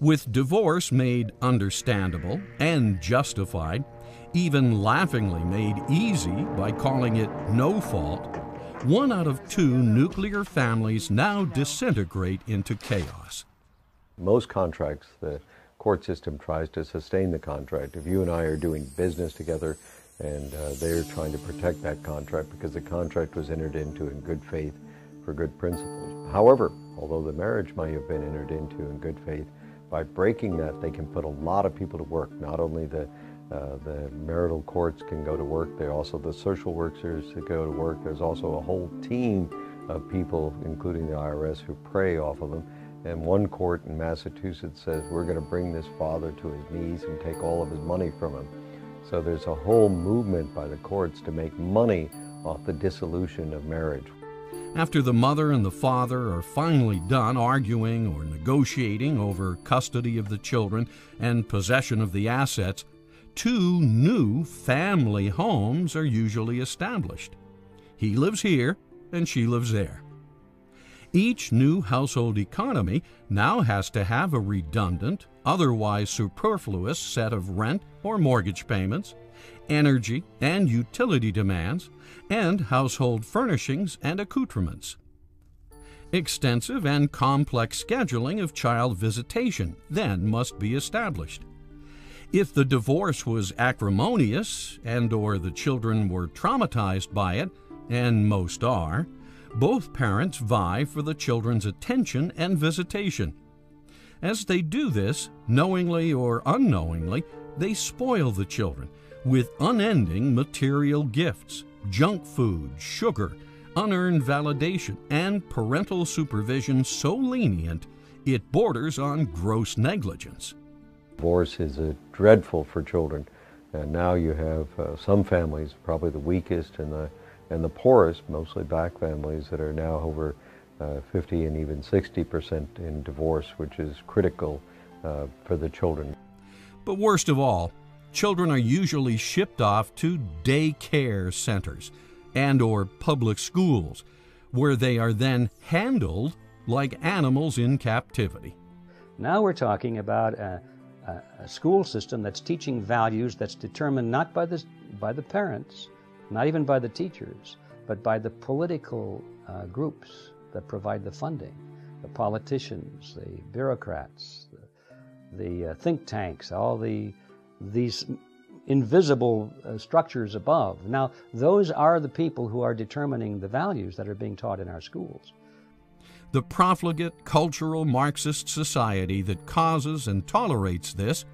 With divorce made understandable and justified, even laughingly made easy by calling it no fault, one out of two nuclear families now disintegrate into chaos. Most contracts, the court system tries to sustain the contract. If you and I are doing business together and uh, they're trying to protect that contract because the contract was entered into in good faith for good principles. However, although the marriage might have been entered into in good faith, by breaking that, they can put a lot of people to work. Not only the uh, the marital courts can go to work. Are also the social workers that go to work. There's also a whole team of people, including the IRS, who prey off of them. And one court in Massachusetts says we're going to bring this father to his knees and take all of his money from him. So there's a whole movement by the courts to make money off the dissolution of marriage. After the mother and the father are finally done arguing or negotiating over custody of the children and possession of the assets, two new family homes are usually established. He lives here and she lives there. Each new household economy now has to have a redundant, otherwise superfluous set of rent or mortgage payments, energy and utility demands, and household furnishings and accoutrements. Extensive and complex scheduling of child visitation then must be established. If the divorce was acrimonious and or the children were traumatized by it, and most are, both parents vie for the children's attention and visitation. As they do this, knowingly or unknowingly, they spoil the children with unending material gifts, junk food, sugar, unearned validation, and parental supervision so lenient it borders on gross negligence. Divorce is uh, dreadful for children. And now you have uh, some families, probably the weakest and the, and the poorest, mostly black families, that are now over uh, 50 and even 60% in divorce, which is critical uh, for the children. But worst of all, children are usually shipped off to daycare centers and or public schools, where they are then handled like animals in captivity. Now we're talking about a, a, a school system that's teaching values that's determined not by the, by the parents, not even by the teachers, but by the political uh, groups that provide the funding the politicians, the bureaucrats, the, the uh, think tanks, all the these invisible uh, structures above. Now, those are the people who are determining the values that are being taught in our schools. The profligate cultural Marxist society that causes and tolerates this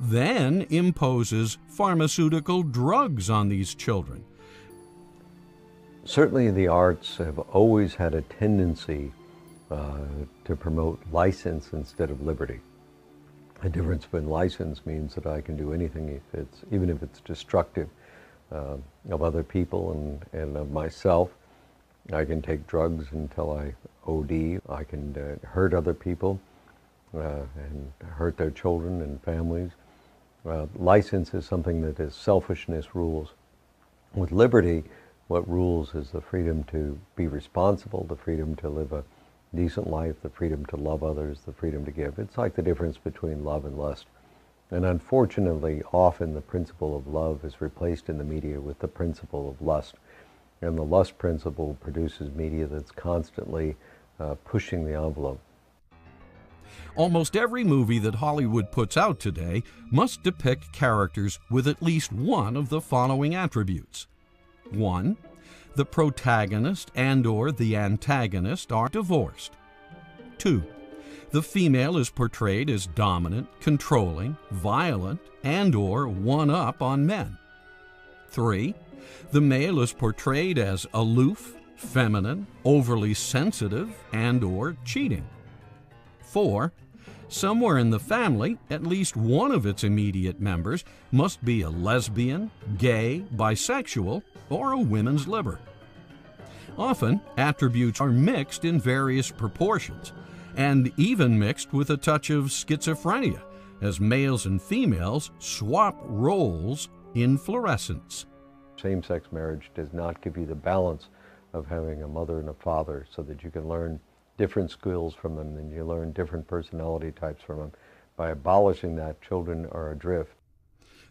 then imposes pharmaceutical drugs on these children. Certainly, the arts have always had a tendency uh, to promote license instead of liberty. The difference between license means that I can do anything, if it's, even if it's destructive uh, of other people and, and of myself. I can take drugs until I OD. I can uh, hurt other people uh, and hurt their children and families. Uh, license is something that is selfishness rules. With liberty, what rules is the freedom to be responsible, the freedom to live a decent life, the freedom to love others, the freedom to give. It's like the difference between love and lust. And unfortunately, often the principle of love is replaced in the media with the principle of lust. And the lust principle produces media that's constantly uh, pushing the envelope. Almost every movie that Hollywood puts out today must depict characters with at least one of the following attributes. 1. The protagonist and or the antagonist are divorced. 2. The female is portrayed as dominant, controlling, violent, and or one-up on men. 3. The male is portrayed as aloof, feminine, overly sensitive, and or cheating. 4. Somewhere in the family, at least one of its immediate members must be a lesbian, gay, bisexual, or a women's liber. Often, attributes are mixed in various proportions, and even mixed with a touch of schizophrenia, as males and females swap roles inflorescence. Same-sex marriage does not give you the balance of having a mother and a father so that you can learn different skills from them and you learn different personality types from them. By abolishing that, children are adrift.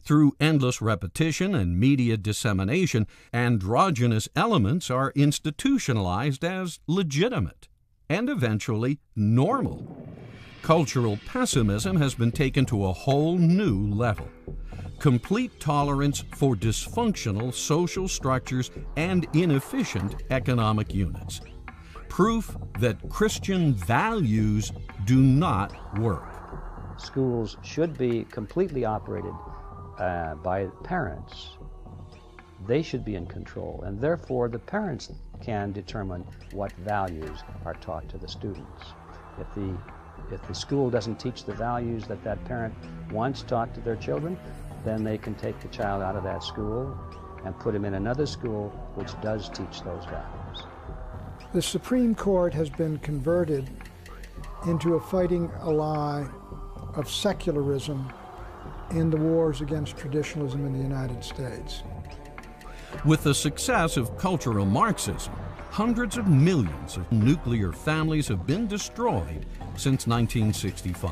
Through endless repetition and media dissemination, androgynous elements are institutionalized as legitimate and eventually normal. Cultural pessimism has been taken to a whole new level. Complete tolerance for dysfunctional social structures and inefficient economic units. Proof that Christian values do not work. Schools should be completely operated uh, by parents. They should be in control, and therefore the parents can determine what values are taught to the students. If the, if the school doesn't teach the values that that parent wants taught to their children, then they can take the child out of that school and put him in another school which does teach those values. The Supreme Court has been converted into a fighting ally of secularism in the wars against traditionalism in the United States. With the success of cultural Marxism, hundreds of millions of nuclear families have been destroyed since 1965.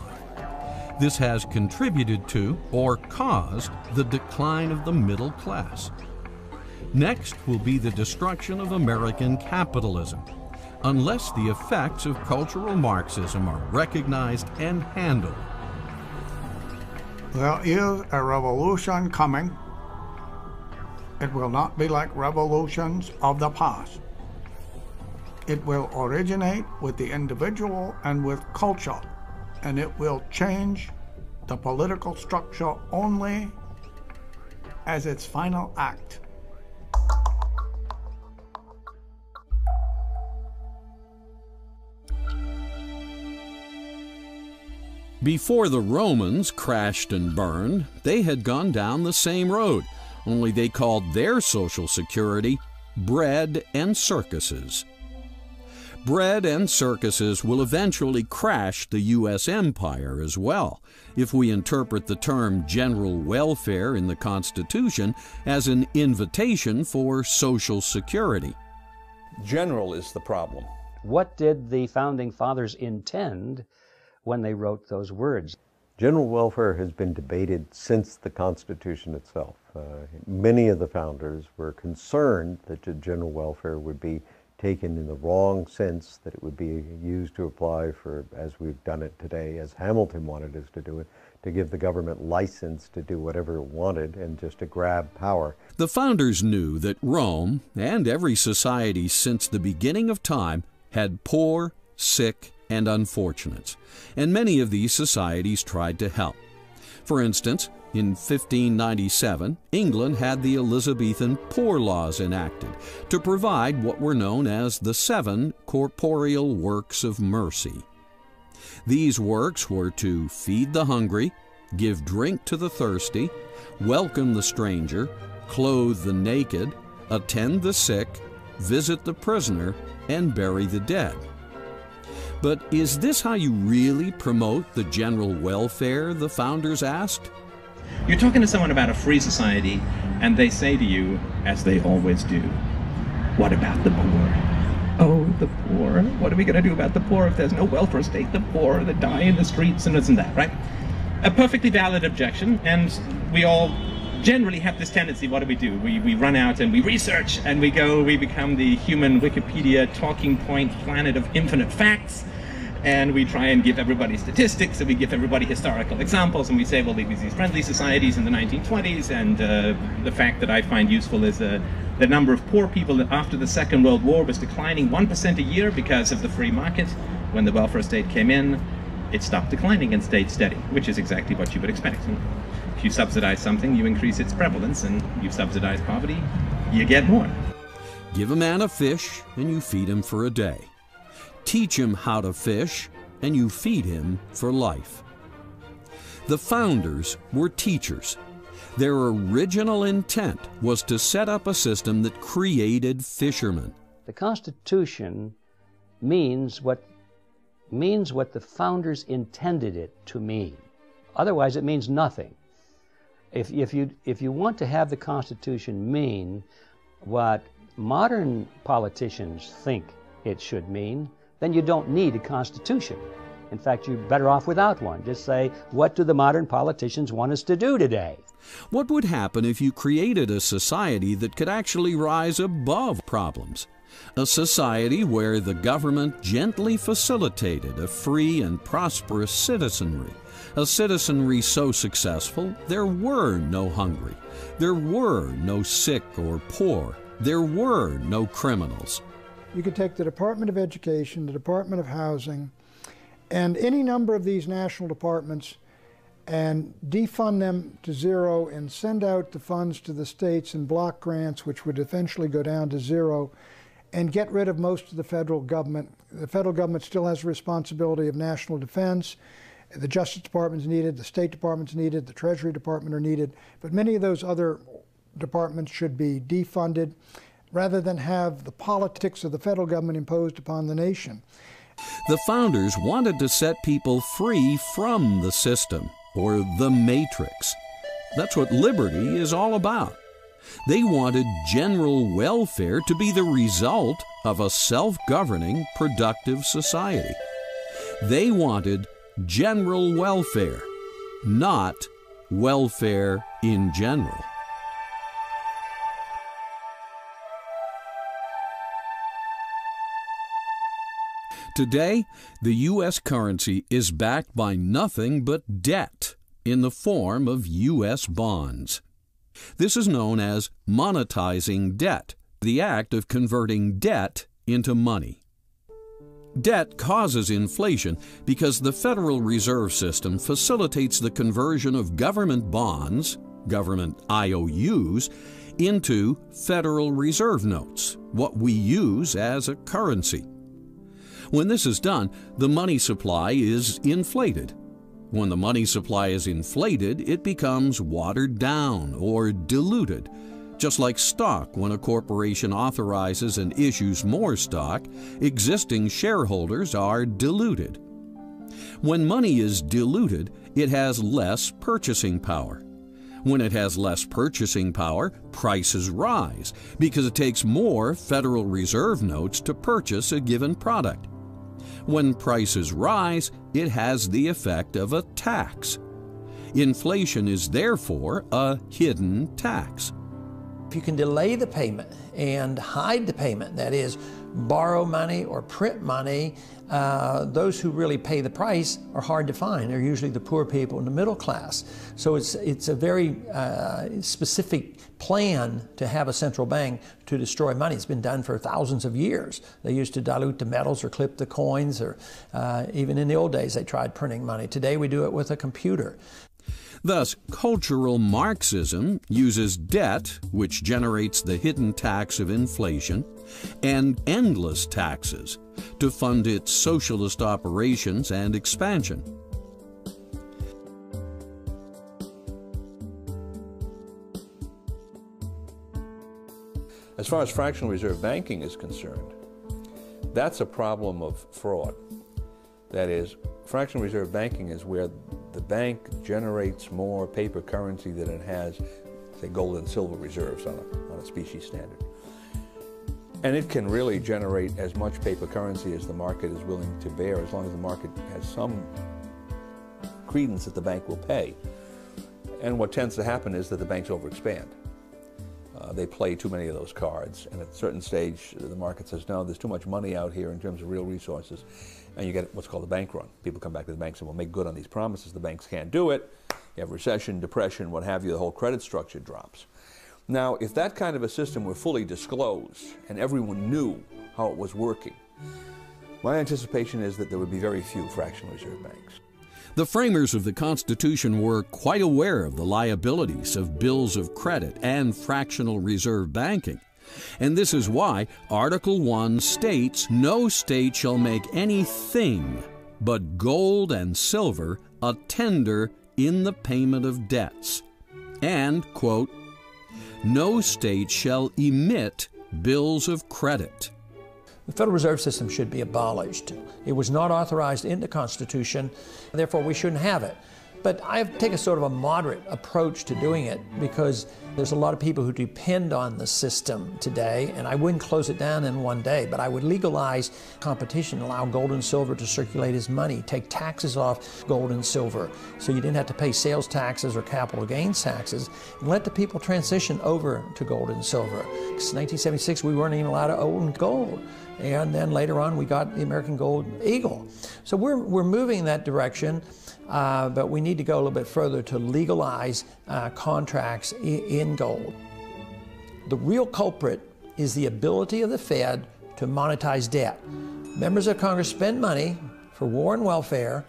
This has contributed to or caused the decline of the middle class. Next will be the destruction of American capitalism, unless the effects of cultural Marxism are recognized and handled. There is a revolution coming. It will not be like revolutions of the past. It will originate with the individual and with culture, and it will change the political structure only as its final act. Before the Romans crashed and burned, they had gone down the same road, only they called their social security bread and circuses. Bread and circuses will eventually crash the U.S. empire as well, if we interpret the term general welfare in the Constitution as an invitation for social security. General is the problem. What did the founding fathers intend when they wrote those words? General welfare has been debated since the Constitution itself. Uh, many of the founders were concerned that general welfare would be taken in the wrong sense, that it would be used to apply for, as we've done it today, as Hamilton wanted us to do it, to give the government license to do whatever it wanted and just to grab power. The founders knew that Rome, and every society since the beginning of time, had poor, sick, and unfortunates, and many of these societies tried to help. For instance, in 1597, England had the Elizabethan Poor Laws enacted to provide what were known as the seven corporeal works of mercy. These works were to feed the hungry, give drink to the thirsty, welcome the stranger, clothe the naked, attend the sick, visit the prisoner, and bury the dead. But is this how you really promote the general welfare, the founders asked? You're talking to someone about a free society, and they say to you, as they always do, What about the poor? Oh, the poor. What are we going to do about the poor if there's no welfare state? The poor that die in the streets and and that, right? A perfectly valid objection, and we all generally have this tendency, what do we do? We, we run out and we research and we go, we become the human Wikipedia talking point planet of infinite facts and we try and give everybody statistics and we give everybody historical examples and we say, well, there was these friendly societies in the 1920s and uh, the fact that I find useful is uh, the number of poor people after the Second World War was declining 1% a year because of the free market. When the welfare state came in, it stopped declining and stayed steady, which is exactly what you would expect. If you subsidize something, you increase its prevalence, and you subsidize poverty, you get more. Give a man a fish, and you feed him for a day. Teach him how to fish, and you feed him for life. The founders were teachers. Their original intent was to set up a system that created fishermen. The Constitution means what means what the founders intended it to mean. Otherwise, it means nothing. If, if, you, if you want to have the Constitution mean what modern politicians think it should mean, then you don't need a Constitution. In fact, you're better off without one. Just say, what do the modern politicians want us to do today? What would happen if you created a society that could actually rise above problems? A society where the government gently facilitated a free and prosperous citizenry a citizenry so successful there were no hungry, there were no sick or poor, there were no criminals. You could take the Department of Education, the Department of Housing, and any number of these national departments and defund them to zero and send out the funds to the states and block grants, which would eventually go down to zero, and get rid of most of the federal government. The federal government still has a responsibility of national defense. The Justice Department is needed, the State Department is needed, the Treasury Department are needed, but many of those other departments should be defunded rather than have the politics of the federal government imposed upon the nation. The founders wanted to set people free from the system, or the matrix. That's what liberty is all about. They wanted general welfare to be the result of a self governing, productive society. They wanted general welfare, not welfare in general. Today, the U.S. currency is backed by nothing but debt in the form of U.S. bonds. This is known as monetizing debt, the act of converting debt into money. Debt causes inflation because the Federal Reserve System facilitates the conversion of government bonds, government IOUs, into Federal Reserve notes, what we use as a currency. When this is done, the money supply is inflated. When the money supply is inflated, it becomes watered down or diluted just like stock, when a corporation authorizes and issues more stock, existing shareholders are diluted. When money is diluted, it has less purchasing power. When it has less purchasing power, prices rise because it takes more Federal Reserve notes to purchase a given product. When prices rise, it has the effect of a tax. Inflation is therefore a hidden tax. If you can delay the payment and hide the payment, that is, borrow money or print money, uh, those who really pay the price are hard to find. They're usually the poor people in the middle class. So it's, it's a very uh, specific plan to have a central bank to destroy money. It's been done for thousands of years. They used to dilute the metals or clip the coins, or uh, even in the old days, they tried printing money. Today, we do it with a computer. Thus, cultural Marxism uses debt, which generates the hidden tax of inflation, and endless taxes to fund its socialist operations and expansion. As far as fractional reserve banking is concerned, that's a problem of fraud. That is, fractional reserve banking is where the bank generates more paper currency than it has, say, gold and silver reserves on a, on a species standard. And it can really generate as much paper currency as the market is willing to bear, as long as the market has some credence that the bank will pay. And what tends to happen is that the banks overexpand. Uh, they play too many of those cards, and at a certain stage, the market says, no, there's too much money out here in terms of real resources, and you get what's called a bank run. People come back to the banks and will make good on these promises. The banks can't do it. You have recession, depression, what have you, the whole credit structure drops. Now, if that kind of a system were fully disclosed and everyone knew how it was working, my anticipation is that there would be very few fractional reserve banks. The framers of the Constitution were quite aware of the liabilities of bills of credit and fractional reserve banking. And this is why Article 1 states no state shall make anything but gold and silver a tender in the payment of debts. And, quote, no state shall emit bills of credit. The Federal Reserve System should be abolished. It was not authorized in the Constitution, therefore we shouldn't have it. But I take a sort of a moderate approach to doing it because there's a lot of people who depend on the system today, and I wouldn't close it down in one day, but I would legalize competition, allow gold and silver to circulate as money, take taxes off gold and silver so you didn't have to pay sales taxes or capital gains taxes, and let the people transition over to gold and silver. Because 1976, we weren't even allowed to own gold. And then later on, we got the American Gold Eagle. So we're, we're moving in that direction. Uh, but we need to go a little bit further to legalize uh, contracts in gold. The real culprit is the ability of the Fed to monetize debt. Members of Congress spend money for war and welfare.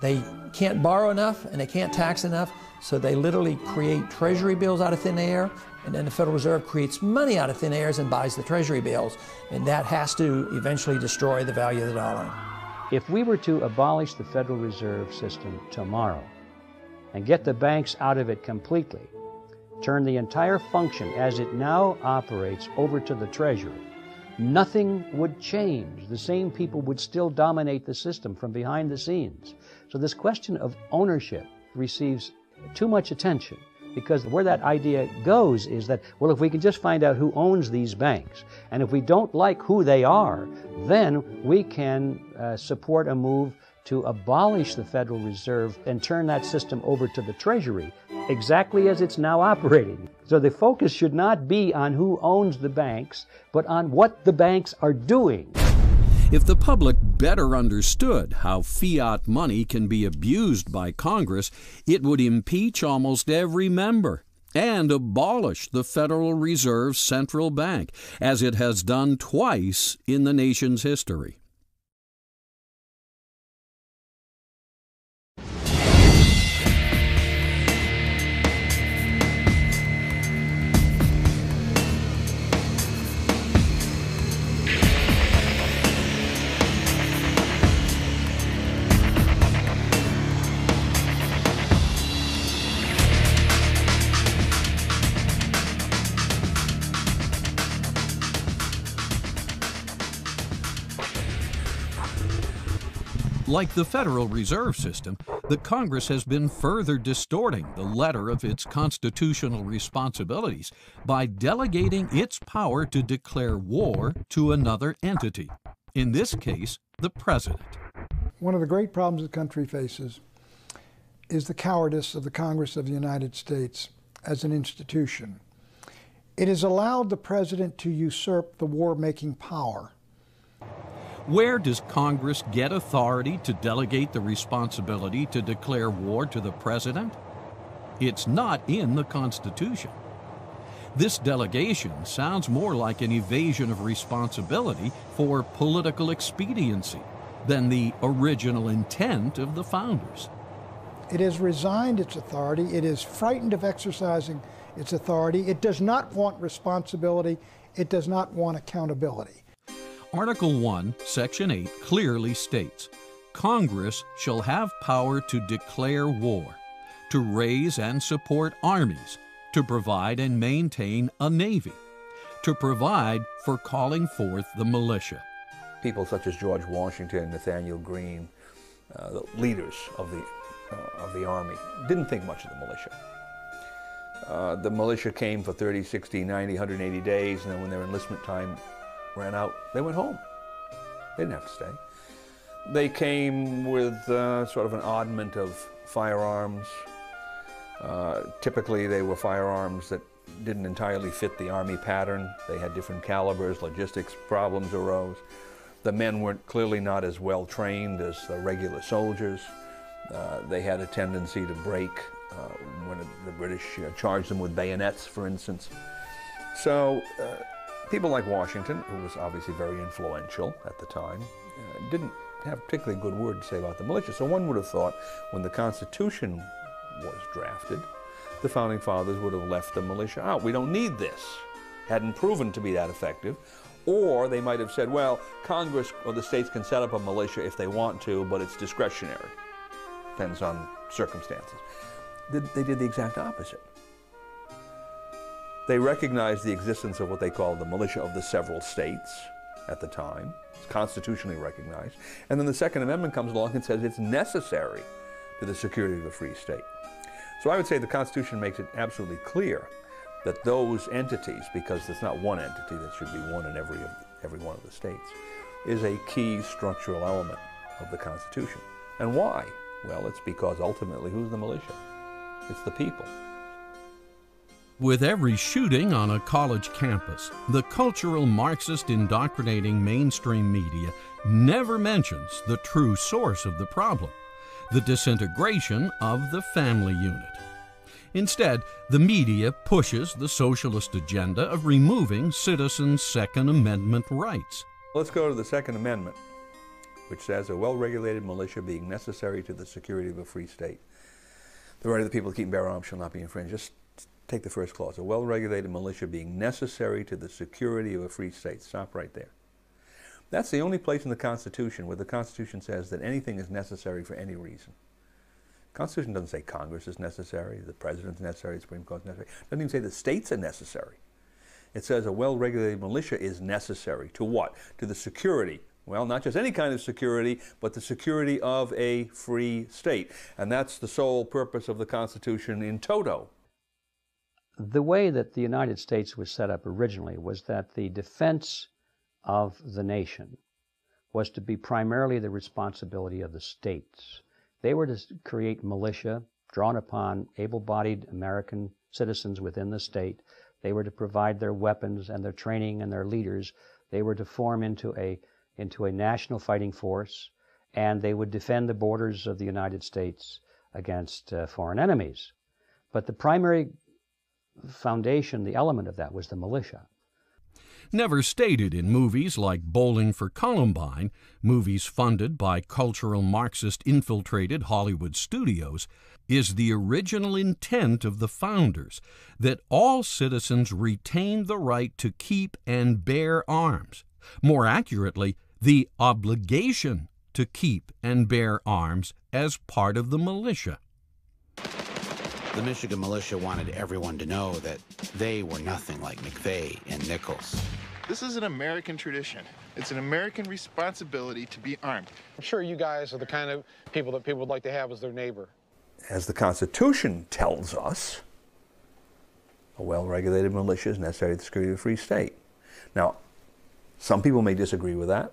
They can't borrow enough and they can't tax enough, so they literally create treasury bills out of thin air, and then the Federal Reserve creates money out of thin air and buys the treasury bills, and that has to eventually destroy the value of the dollar. If we were to abolish the Federal Reserve System tomorrow and get the banks out of it completely, turn the entire function as it now operates over to the Treasury, nothing would change. The same people would still dominate the system from behind the scenes. So this question of ownership receives too much attention because where that idea goes is that, well, if we can just find out who owns these banks, and if we don't like who they are, then we can uh, support a move to abolish the Federal Reserve and turn that system over to the Treasury, exactly as it's now operating. So the focus should not be on who owns the banks, but on what the banks are doing. If the public better understood how fiat money can be abused by Congress, it would impeach almost every member and abolish the Federal Reserve Central Bank, as it has done twice in the nation's history. Like the Federal Reserve System, the Congress has been further distorting the letter of its constitutional responsibilities by delegating its power to declare war to another entity, in this case, the President. One of the great problems the country faces is the cowardice of the Congress of the United States as an institution. It has allowed the President to usurp the war making power where does Congress get authority to delegate the responsibility to declare war to the President? It's not in the Constitution. This delegation sounds more like an evasion of responsibility for political expediency than the original intent of the founders. It has resigned its authority. It is frightened of exercising its authority. It does not want responsibility. It does not want accountability. Article 1, Section 8 clearly states Congress shall have power to declare war, to raise and support armies, to provide and maintain a navy, to provide for calling forth the militia. People such as George Washington, Nathanael Greene, uh, the leaders of the uh, of the Army didn't think much of the militia. Uh, the militia came for 30, 60, 90, 180 days, and then when their enlistment time ran out, they went home. They didn't have to stay. They came with uh, sort of an oddment of firearms. Uh, typically, they were firearms that didn't entirely fit the Army pattern. They had different calibers, logistics problems arose. The men weren't clearly not as well trained as the regular soldiers. Uh, they had a tendency to break uh, when the British uh, charged them with bayonets, for instance. So uh, people like Washington, who was obviously very influential at the time, uh, didn't have particularly good word to say about the militia. So one would have thought when the Constitution was drafted, the Founding Fathers would have left the militia out. We don't need this. Hadn't proven to be that effective. Or they might have said, well, Congress or the states can set up a militia if they want to, but it's discretionary. Depends on circumstances. They did the exact opposite. They recognized the existence of what they called the militia of the several states at the time. It's constitutionally recognized. And then the Second Amendment comes along and says it's necessary to the security of a free state. So I would say the Constitution makes it absolutely clear that those entities, because there's not one entity, that should be one in every, every one of the states, is a key structural element of the Constitution. And why? Well, it's because ultimately, who's the militia? It's the people. With every shooting on a college campus, the cultural Marxist indoctrinating mainstream media never mentions the true source of the problem the disintegration of the family unit. Instead, the media pushes the socialist agenda of removing citizens' Second Amendment rights. Let's go to the Second Amendment, which says a well regulated militia being necessary to the security of a free state. The right of the people to keep and bear arms shall not be infringed. Just take the first clause. A well regulated militia being necessary to the security of a free state. Stop right there. That's the only place in the Constitution where the Constitution says that anything is necessary for any reason. The Constitution doesn't say Congress is necessary, the President is necessary, the Supreme Court is necessary. It doesn't even say the states are necessary. It says a well-regulated militia is necessary to what? To the security. Well, not just any kind of security, but the security of a free state. And that's the sole purpose of the Constitution in toto. The way that the United States was set up originally was that the defense of the nation was to be primarily the responsibility of the states. They were to create militia drawn upon able bodied American citizens within the state. They were to provide their weapons and their training and their leaders. They were to form into a, into a national fighting force, and they would defend the borders of the United States against uh, foreign enemies. But the primary foundation, the element of that, was the militia never stated in movies like Bowling for Columbine, movies funded by cultural Marxist infiltrated Hollywood studios, is the original intent of the founders that all citizens retain the right to keep and bear arms. More accurately, the obligation to keep and bear arms as part of the militia. The Michigan militia wanted everyone to know that they were nothing like McVeigh and Nichols. This is an American tradition. It's an American responsibility to be armed. I'm sure you guys are the kind of people that people would like to have as their neighbor. As the Constitution tells us, a well-regulated militia is necessary to the security of a free state. Now, some people may disagree with that,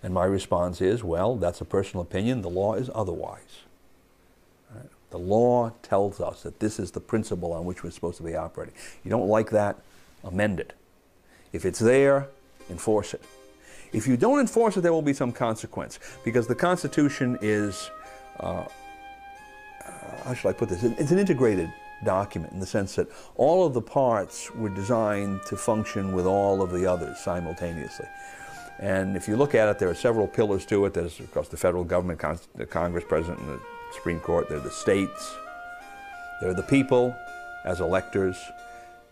and my response is, well, that's a personal opinion. The law is otherwise. The law tells us that this is the principle on which we're supposed to be operating. You don't like that, amend it. If it's there, enforce it. If you don't enforce it, there will be some consequence because the Constitution is, uh, how should I put this? It's an integrated document in the sense that all of the parts were designed to function with all of the others simultaneously. And if you look at it, there are several pillars to it. There's, of course, the federal government, the Congress, President, and the Supreme Court, they're the states, they're the people as electors,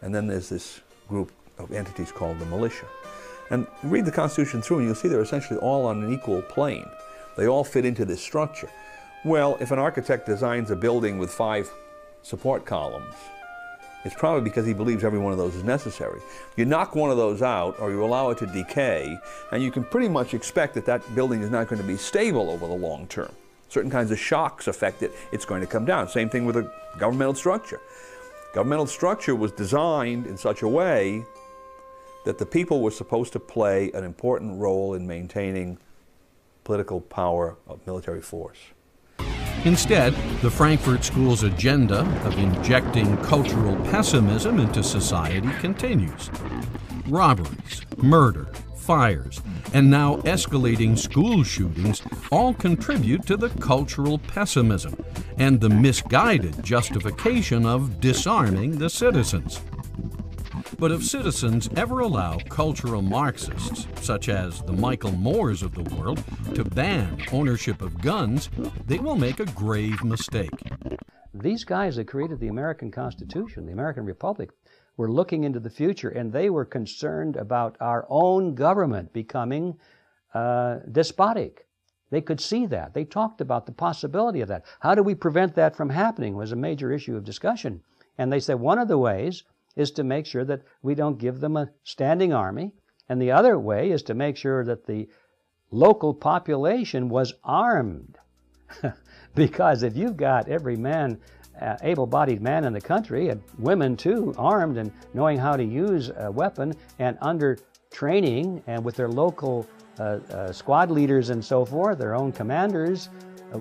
and then there's this group of entities called the militia. And read the Constitution through and you'll see they're essentially all on an equal plane. They all fit into this structure. Well, if an architect designs a building with five support columns, it's probably because he believes every one of those is necessary. You knock one of those out or you allow it to decay, and you can pretty much expect that that building is not going to be stable over the long term. Certain kinds of shocks affect it, it's going to come down. Same thing with a governmental structure. Governmental structure was designed in such a way that the people were supposed to play an important role in maintaining political power of military force. Instead, the Frankfurt School's agenda of injecting cultural pessimism into society continues. Robberies, murder, fires, and now escalating school shootings all contribute to the cultural pessimism and the misguided justification of disarming the citizens. But if citizens ever allow cultural Marxists, such as the Michael Moores of the world, to ban ownership of guns, they will make a grave mistake. These guys that created the American Constitution, the American Republic, were looking into the future and they were concerned about our own government becoming uh, despotic. They could see that. They talked about the possibility of that. How do we prevent that from happening was a major issue of discussion. And they said one of the ways is to make sure that we don't give them a standing army. And the other way is to make sure that the local population was armed. [laughs] because if you've got every man, able bodied man in the country, and women too, armed and knowing how to use a weapon and under training and with their local uh, uh, squad leaders and so forth, their own commanders, uh,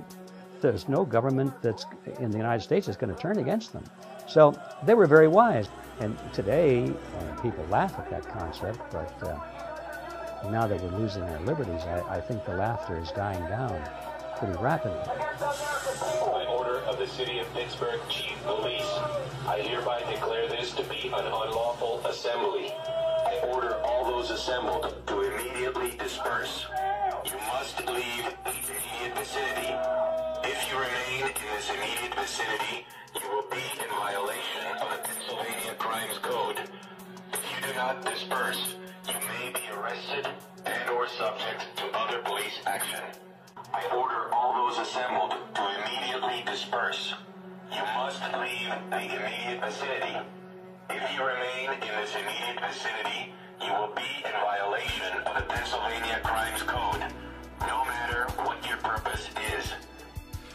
there's no government that's in the United States that's going to turn against them. So they were very wise. And today, uh, people laugh at that concept, but uh, now that we're losing our liberties, I, I, think the laughter is dying down pretty rapidly. City of Pittsburgh Chief Police, I hereby declare this to be an unlawful assembly. I order all those assembled to immediately disperse. You must leave the immediate vicinity. If you remain in this immediate vicinity, you will be in violation of the Pennsylvania Crimes Code. If you do not disperse, you may be arrested and or subject to other police action. I order all those assembled to immediately disperse. You must leave the immediate vicinity. If you remain in this immediate vicinity, you will be in violation of the Pennsylvania Crimes Code, no matter what your purpose is.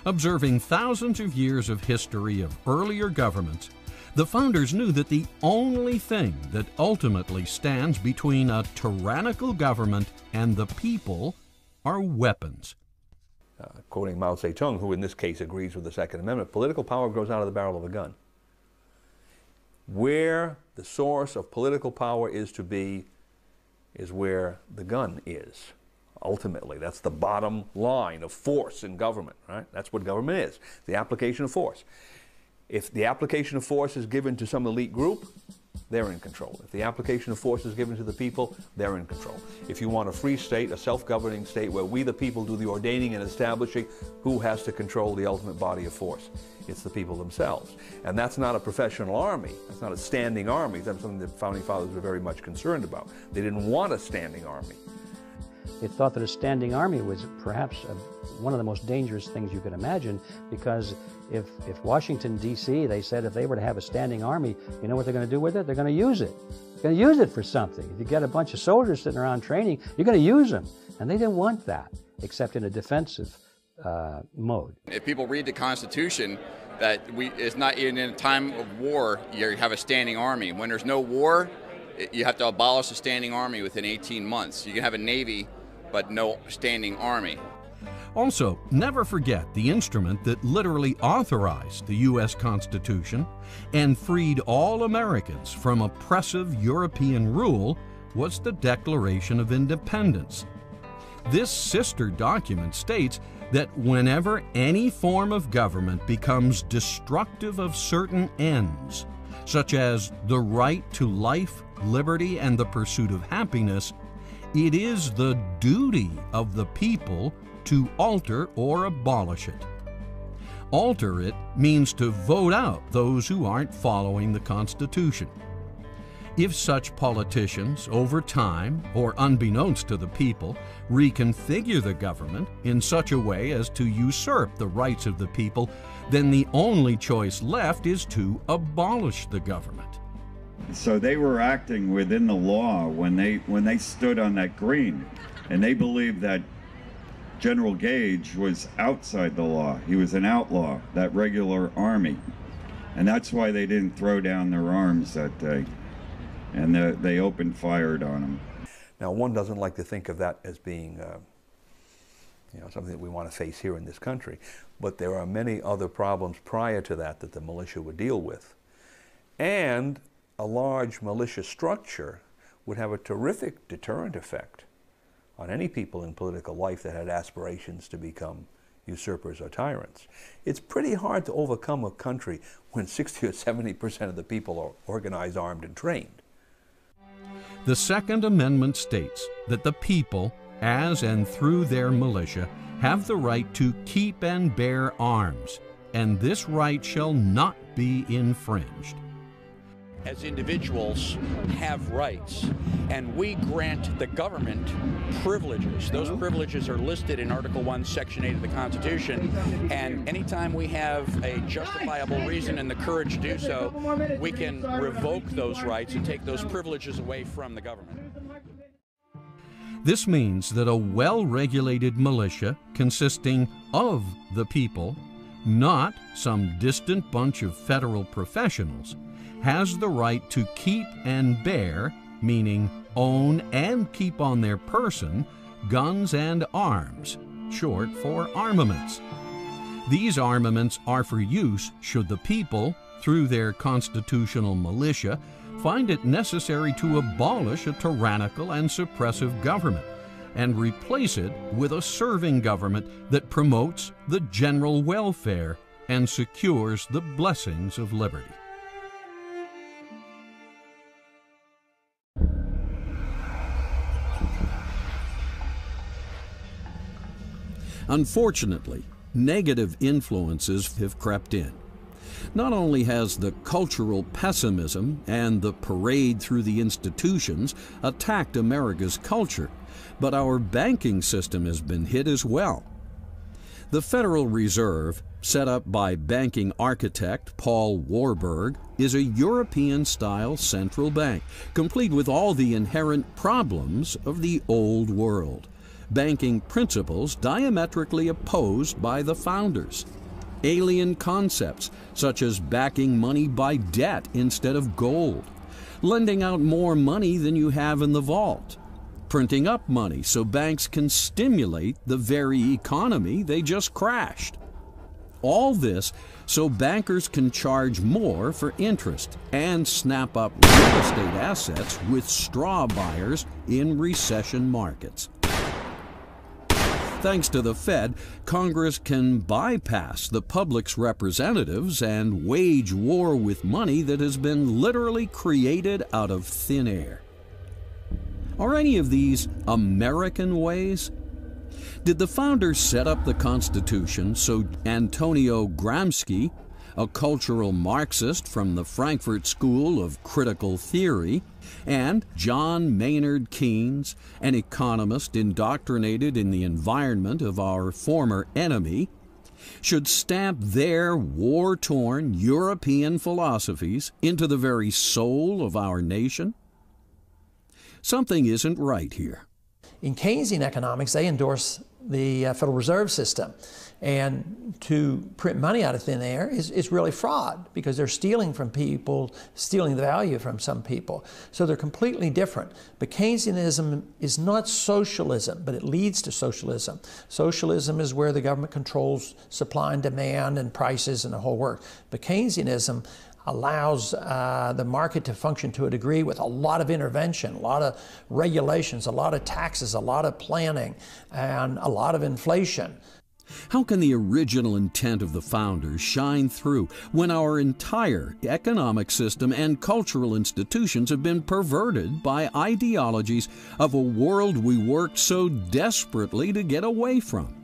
Observing thousands of years of history of earlier governments, the founders knew that the only thing that ultimately stands between a tyrannical government and the people are weapons. Uh, quoting Mao Zedong, who in this case agrees with the Second Amendment, political power grows out of the barrel of a gun. Where the source of political power is to be is where the gun is ultimately. That's the bottom line of force in government, right? That's what government is, the application of force. If the application of force is given to some elite group, they're in control. If the application of force is given to the people, they're in control. If you want a free state, a self-governing state where we the people do the ordaining and establishing, who has to control the ultimate body of force? It's the people themselves. And that's not a professional army. That's not a standing army. That's something the Founding Fathers were very much concerned about. They didn't want a standing army. It thought that a standing army was perhaps a, one of the most dangerous things you could imagine because if, if Washington, D.C., they said if they were to have a standing army, you know what they're going to do with it? They're going to use it. They're going to use it for something. If you get a bunch of soldiers sitting around training, you're going to use them. And they didn't want that, except in a defensive uh, mode. If people read the Constitution, that we it's not in a time of war you have a standing army. When there's no war, you have to abolish the standing army within 18 months. You can have a navy but no standing army. Also, never forget the instrument that literally authorized the U.S. Constitution and freed all Americans from oppressive European rule was the Declaration of Independence. This sister document states that whenever any form of government becomes destructive of certain ends, such as the right to life, liberty, and the pursuit of happiness, it is the duty of the people to alter or abolish it. Alter it means to vote out those who aren't following the Constitution. If such politicians, over time or unbeknownst to the people, reconfigure the government in such a way as to usurp the rights of the people, then the only choice left is to abolish the government. So they were acting within the law when they when they stood on that green, and they believed that General Gage was outside the law. He was an outlaw, that regular army. And that's why they didn't throw down their arms that day. And they, they opened fired on him. Now, one doesn't like to think of that as being, uh, you know, something that we want to face here in this country. But there are many other problems prior to that that the militia would deal with. And a large militia structure would have a terrific deterrent effect on any people in political life that had aspirations to become usurpers or tyrants. It's pretty hard to overcome a country when 60 or 70 percent of the people are organized, armed, and trained. The Second Amendment states that the people, as and through their militia, have the right to keep and bear arms, and this right shall not be infringed as individuals have rights, and we grant the government privileges. Those privileges are listed in Article 1, Section 8 of the Constitution, and anytime we have a justifiable reason and the courage to do so, we can revoke those rights and take those privileges away from the government. This means that a well regulated militia consisting of the people, not some distant bunch of federal professionals, has the right to keep and bear, meaning own and keep on their person, guns and arms, short for armaments. These armaments are for use should the people, through their constitutional militia, find it necessary to abolish a tyrannical and suppressive government and replace it with a serving government that promotes the general welfare and secures the blessings of liberty. Unfortunately, negative influences have crept in. Not only has the cultural pessimism and the parade through the institutions attacked America's culture, but our banking system has been hit as well. The Federal Reserve, set up by banking architect Paul Warburg, is a European style central bank, complete with all the inherent problems of the old world banking principles diametrically opposed by the founders. Alien concepts, such as backing money by debt instead of gold, lending out more money than you have in the vault, printing up money so banks can stimulate the very economy they just crashed. All this so bankers can charge more for interest and snap up real estate assets with straw buyers in recession markets. Thanks to the Fed, Congress can bypass the public's representatives and wage war with money that has been literally created out of thin air. Are any of these American ways? Did the founders set up the Constitution so Antonio Gramsci, a cultural Marxist from the Frankfurt School of Critical Theory, and John Maynard Keynes, an economist indoctrinated in the environment of our former enemy, should stamp their war torn European philosophies into the very soul of our nation? Something isn't right here. In Keynesian economics, they endorse the uh, Federal Reserve System. And to print money out of thin air is, is really fraud because they're stealing from people, stealing the value from some people. So they're completely different. But Keynesianism is not socialism, but it leads to socialism. Socialism is where the government controls supply and demand and prices and the whole work. But Keynesianism allows uh, the market to function to a degree with a lot of intervention, a lot of regulations, a lot of taxes, a lot of planning, and a lot of inflation. How can the original intent of the founders shine through when our entire economic system and cultural institutions have been perverted by ideologies of a world we worked so desperately to get away from?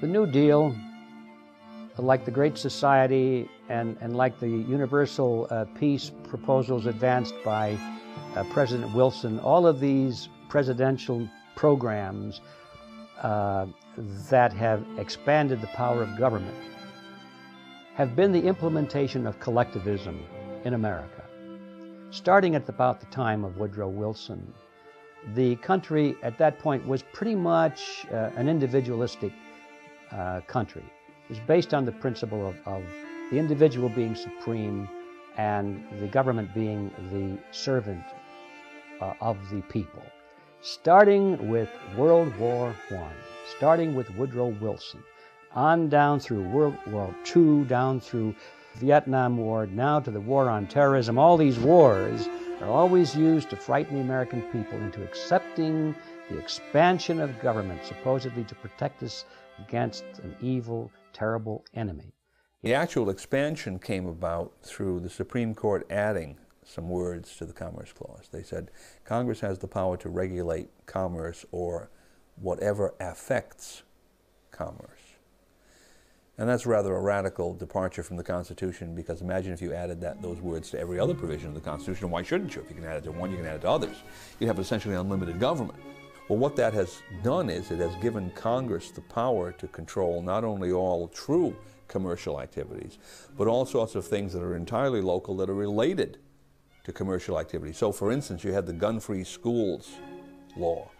The New Deal, like the Great Society and, and like the universal uh, peace proposals advanced by uh, President Wilson, all of these presidential programs uh, that have expanded the power of government have been the implementation of collectivism in America. Starting at about the time of Woodrow Wilson, the country at that point was pretty much uh, an individualistic uh, country. It was based on the principle of, of the individual being supreme and the government being the servant uh, of the people. Starting with World War I, starting with Woodrow Wilson, on down through World War II, down through Vietnam War, now to the war on terrorism, all these wars are always used to frighten the American people into accepting the expansion of government, supposedly to protect us against an evil, terrible enemy. The actual expansion came about through the Supreme Court adding some words to the Commerce Clause. They said Congress has the power to regulate commerce or whatever affects commerce. And that's rather a radical departure from the Constitution because imagine if you added that, those words to every other provision of the Constitution. Why shouldn't you? If you can add it to one, you can add it to others. You'd have essentially unlimited government. Well, what that has done is it has given Congress the power to control not only all true commercial activities, but all sorts of things that are entirely local that are related to commercial activity. So, for instance, you had the gun free schools law.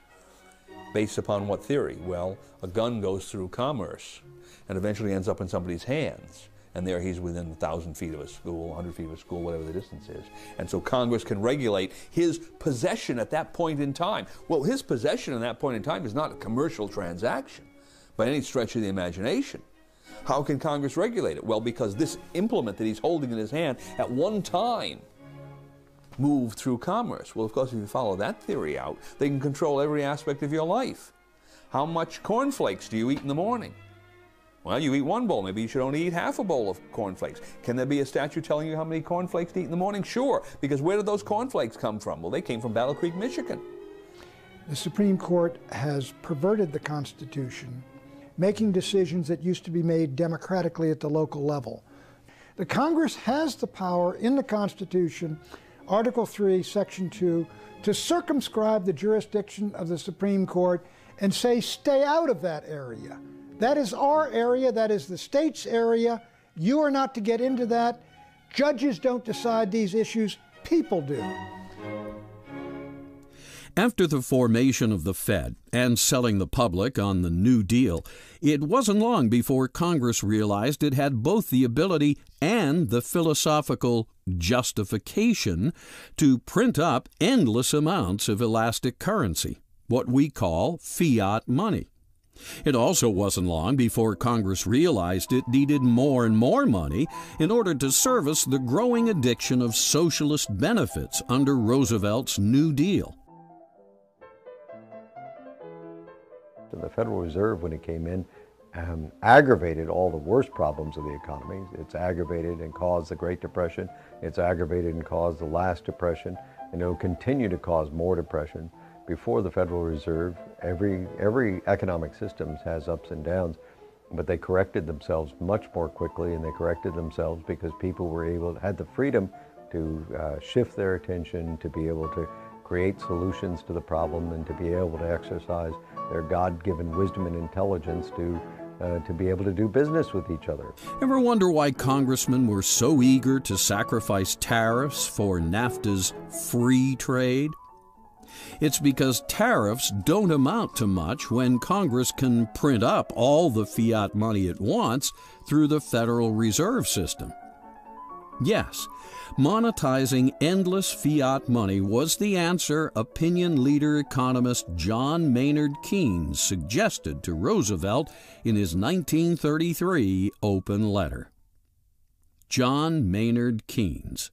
Based upon what theory? Well, a gun goes through commerce and eventually ends up in somebody's hands. And there he's within a thousand feet of a school, 100 feet of a school, whatever the distance is. And so Congress can regulate his possession at that point in time. Well, his possession at that point in time is not a commercial transaction by any stretch of the imagination. How can Congress regulate it? Well, because this implement that he's holding in his hand at one time moved through commerce. Well, of course, if you follow that theory out, they can control every aspect of your life. How much cornflakes do you eat in the morning? Well, you eat one bowl. Maybe you should only eat half a bowl of cornflakes. Can there be a statue telling you how many cornflakes to eat in the morning? Sure, because where did those cornflakes come from? Well, they came from Battle Creek, Michigan. The Supreme Court has perverted the Constitution, making decisions that used to be made democratically at the local level. The Congress has the power in the Constitution, Article 3, Section 2, to circumscribe the jurisdiction of the Supreme Court and say, stay out of that area. That is our area, that is the state's area. You are not to get into that. Judges don't decide these issues, people do. After the formation of the Fed and selling the public on the New Deal, it wasn't long before Congress realized it had both the ability and the philosophical justification to print up endless amounts of elastic currency, what we call fiat money. It also wasn't long before Congress realized it needed more and more money in order to service the growing addiction of socialist benefits under Roosevelt's New Deal. The Federal Reserve, when it came in, um, aggravated all the worst problems of the economy. It's aggravated and caused the Great Depression. It's aggravated and caused the last depression, and it will continue to cause more depression before the Federal Reserve, every, every economic system has ups and downs, but they corrected themselves much more quickly and they corrected themselves because people were able, had the freedom to uh, shift their attention, to be able to create solutions to the problem and to be able to exercise their God-given wisdom and intelligence to uh, to be able to do business with each other. Ever wonder why congressmen were so eager to sacrifice tariffs for NAFTA's free trade? It's because tariffs don't amount to much when Congress can print up all the fiat money it wants through the Federal Reserve System. Yes, monetizing endless fiat money was the answer opinion leader economist John Maynard Keynes suggested to Roosevelt in his 1933 open letter. John Maynard Keynes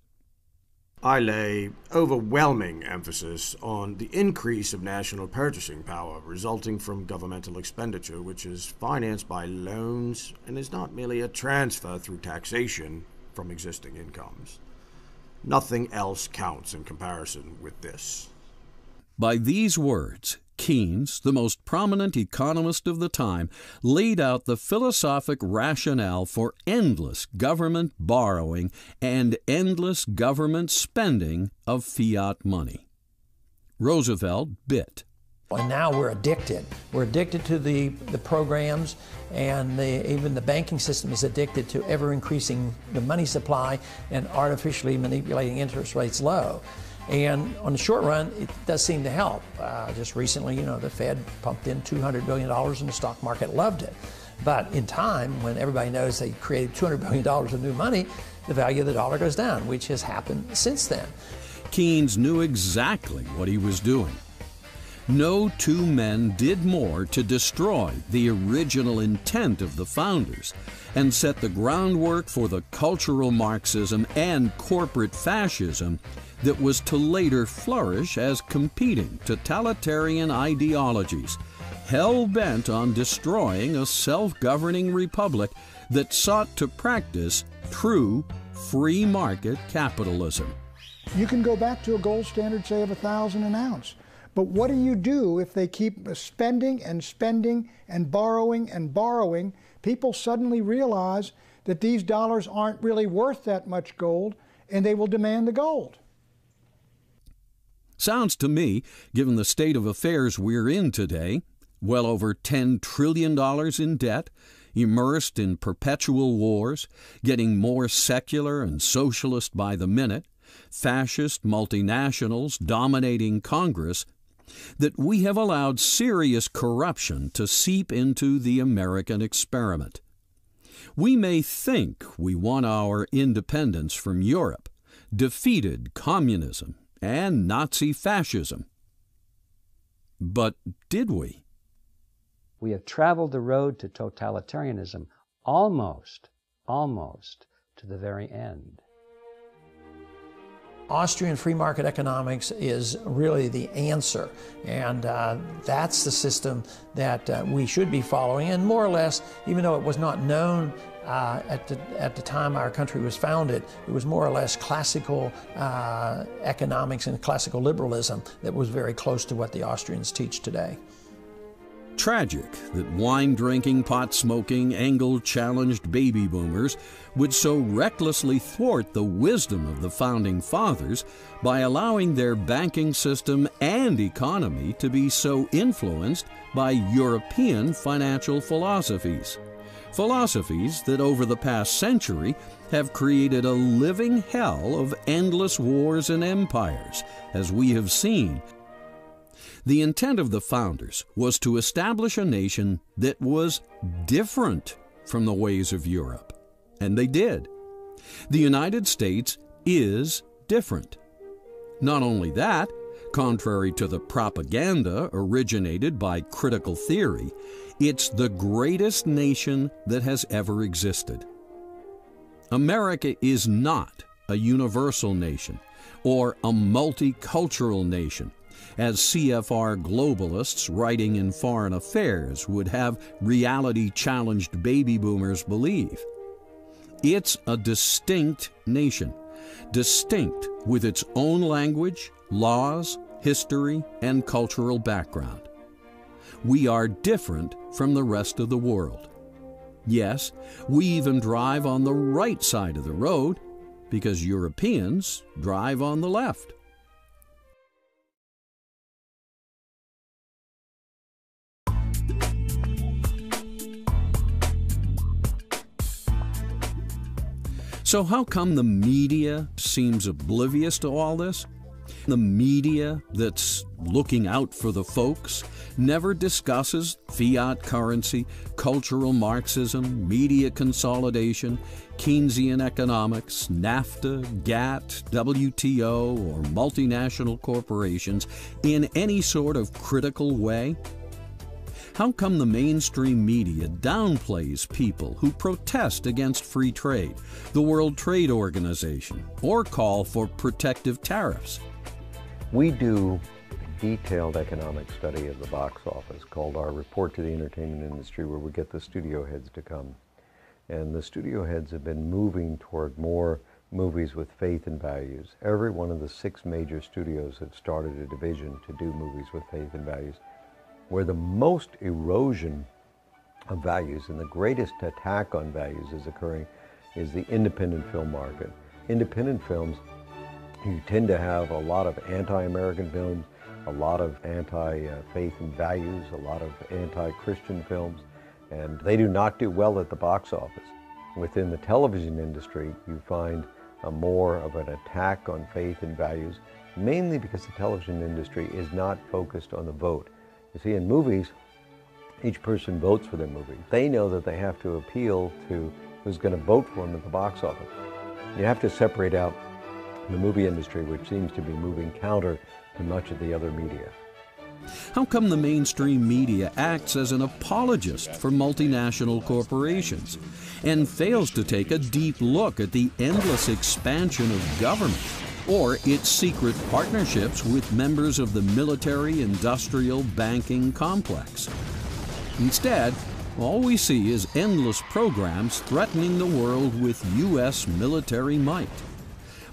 I lay overwhelming emphasis on the increase of national purchasing power resulting from governmental expenditure, which is financed by loans and is not merely a transfer through taxation from existing incomes. Nothing else counts in comparison with this. By these words, Keynes, the most prominent economist of the time, laid out the philosophic rationale for endless government borrowing and endless government spending of fiat money. Roosevelt bit. And now we're addicted. We're addicted to the, the programs, and the, even the banking system is addicted to ever increasing the money supply and artificially manipulating interest rates low. And on the short run, it does seem to help. Uh, just recently, you know, the Fed pumped in $200 billion in the stock market, loved it. But in time, when everybody knows they created $200 billion of new money, the value of the dollar goes down, which has happened since then. Keynes knew exactly what he was doing. No two men did more to destroy the original intent of the founders and set the groundwork for the cultural Marxism and corporate fascism that was to later flourish as competing totalitarian ideologies, hell bent on destroying a self governing republic that sought to practice true free market capitalism. You can go back to a gold standard, say, of a thousand an ounce. But what do you do if they keep spending and spending and borrowing and borrowing? People suddenly realize that these dollars aren't really worth that much gold and they will demand the gold. Sounds to me, given the state of affairs we're in today, well over $10 trillion in debt, immersed in perpetual wars, getting more secular and socialist by the minute, fascist multinationals dominating Congress, that we have allowed serious corruption to seep into the American experiment. We may think we won our independence from Europe, defeated communism and Nazi fascism. But did we? We have traveled the road to totalitarianism almost, almost to the very end. Austrian free market economics is really the answer, and uh, that's the system that uh, we should be following. And more or less, even though it was not known uh, at, the, at the time our country was founded, it was more or less classical uh, economics and classical liberalism that was very close to what the Austrians teach today. Tragic that wine drinking, pot smoking, angle challenged baby boomers would so recklessly thwart the wisdom of the founding fathers by allowing their banking system and economy to be so influenced by European financial philosophies. Philosophies that over the past century have created a living hell of endless wars and empires, as we have seen the intent of the founders was to establish a nation that was different from the ways of Europe. And they did. The United States is different. Not only that, contrary to the propaganda originated by critical theory, it's the greatest nation that has ever existed. America is not a universal nation or a multicultural nation as CFR globalists writing in Foreign Affairs would have reality challenged baby boomers believe. It's a distinct nation, distinct with its own language, laws, history, and cultural background. We are different from the rest of the world. Yes, we even drive on the right side of the road because Europeans drive on the left. So, how come the media seems oblivious to all this? The media that's looking out for the folks never discusses fiat currency, cultural Marxism, media consolidation, Keynesian economics, NAFTA, GATT, WTO, or multinational corporations in any sort of critical way. How come the mainstream media downplays people who protest against free trade, the World Trade Organization, or call for protective tariffs? We do a detailed economic study of the box office called our Report to the Entertainment Industry, where we get the studio heads to come. And the studio heads have been moving toward more movies with faith and values. Every one of the six major studios have started a division to do movies with faith and values where the most erosion of values and the greatest attack on values is occurring is the independent film market. Independent films, you tend to have a lot of anti-American films, a lot of anti-faith and values, a lot of anti-Christian films, and they do not do well at the box office. Within the television industry, you find uh, more of an attack on faith and values, mainly because the television industry is not focused on the vote. You see, in movies, each person votes for their movie. They know that they have to appeal to who's going to vote for them at the box office. You have to separate out the movie industry, which seems to be moving counter to much of the other media. How come the mainstream media acts as an apologist for multinational corporations and fails to take a deep look at the endless expansion of government or its secret partnerships with members of the military industrial banking complex? Instead, all we see is endless programs threatening the world with U.S. military might.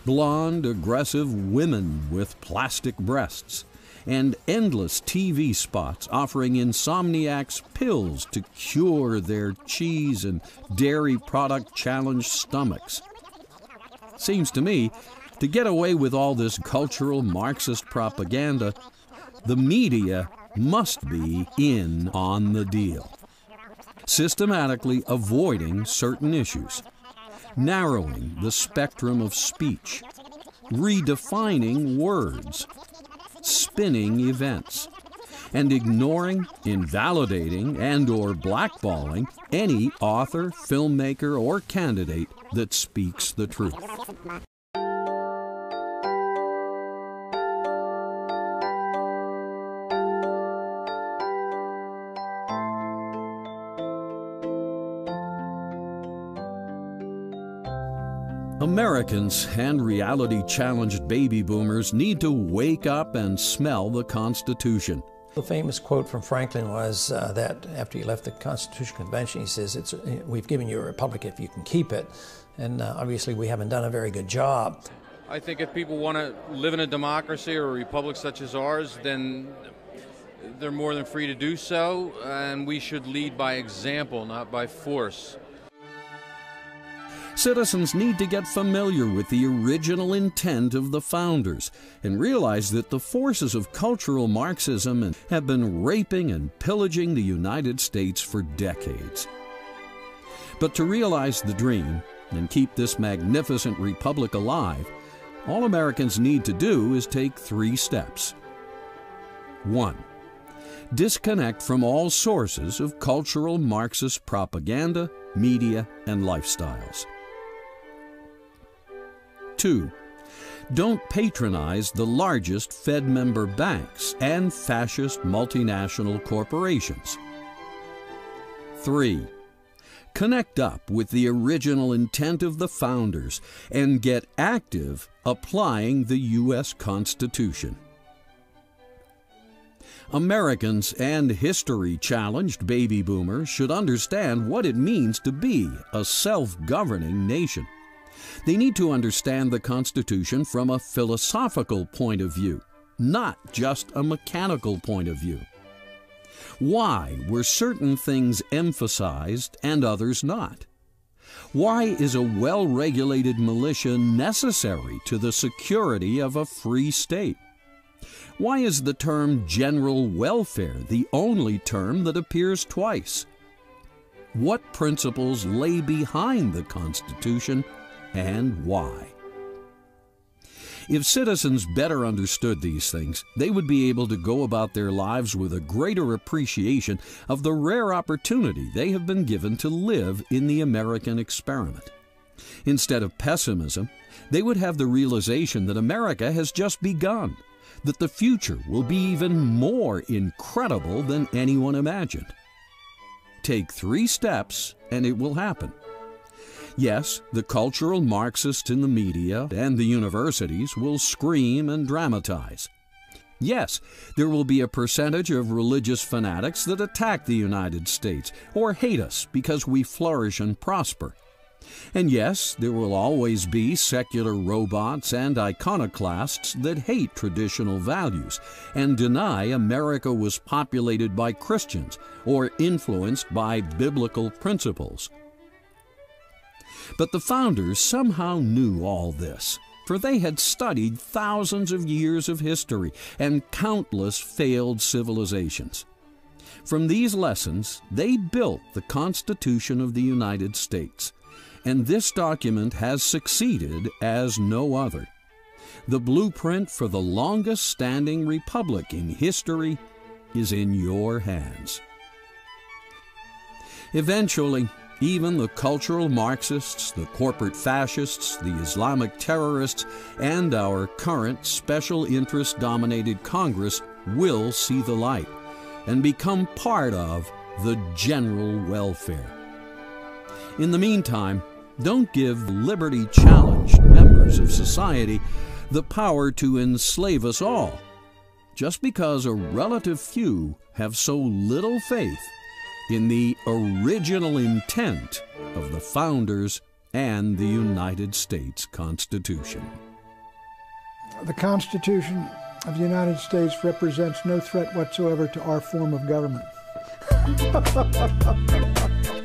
Blonde, aggressive women with plastic breasts, and endless TV spots offering insomniacs pills to cure their cheese and dairy product challenged stomachs. Seems to me, to get away with all this cultural Marxist propaganda, the media must be in on the deal. Systematically avoiding certain issues, narrowing the spectrum of speech, redefining words, spinning events, and ignoring, invalidating, and or blackballing any author, filmmaker, or candidate that speaks the truth. Americans and reality challenged baby boomers need to wake up and smell the Constitution. The famous quote from Franklin was uh, that after he left the Constitutional Convention, he says, it's, We've given you a republic if you can keep it. And uh, obviously, we haven't done a very good job. I think if people want to live in a democracy or a republic such as ours, then they're more than free to do so, and we should lead by example, not by force. Citizens need to get familiar with the original intent of the founders and realize that the forces of cultural Marxism have been raping and pillaging the United States for decades. But to realize the dream and keep this magnificent republic alive, all Americans need to do is take three steps. 1. Disconnect from all sources of cultural Marxist propaganda, media, and lifestyles. 2. Don't patronize the largest Fed member banks and fascist multinational corporations. 3. Connect up with the original intent of the founders and get active applying the U.S. Constitution. Americans and history challenged baby boomers should understand what it means to be a self governing nation. They need to understand the Constitution from a philosophical point of view, not just a mechanical point of view. Why were certain things emphasized and others not? Why is a well regulated militia necessary to the security of a free state? Why is the term general welfare the only term that appears twice? What principles lay behind the Constitution and why. If citizens better understood these things, they would be able to go about their lives with a greater appreciation of the rare opportunity they have been given to live in the American experiment. Instead of pessimism, they would have the realization that America has just begun, that the future will be even more incredible than anyone imagined. Take three steps and it will happen. Yes, the cultural Marxists in the media and the universities will scream and dramatize. Yes, there will be a percentage of religious fanatics that attack the United States or hate us because we flourish and prosper. And yes, there will always be secular robots and iconoclasts that hate traditional values and deny America was populated by Christians or influenced by biblical principles. But the founders somehow knew all this, for they had studied thousands of years of history and countless failed civilizations. From these lessons, they built the Constitution of the United States, And this document has succeeded as no other. The blueprint for the longest standing republic in history is in your hands. Eventually, even the cultural Marxists, the corporate fascists, the Islamic terrorists, and our current special interest dominated Congress will see the light and become part of the general welfare. In the meantime, don't give liberty challenged members of society the power to enslave us all just because a relative few have so little faith in the original intent of the founders and the United States Constitution. The Constitution of the United States represents no threat whatsoever to our form of government. [laughs]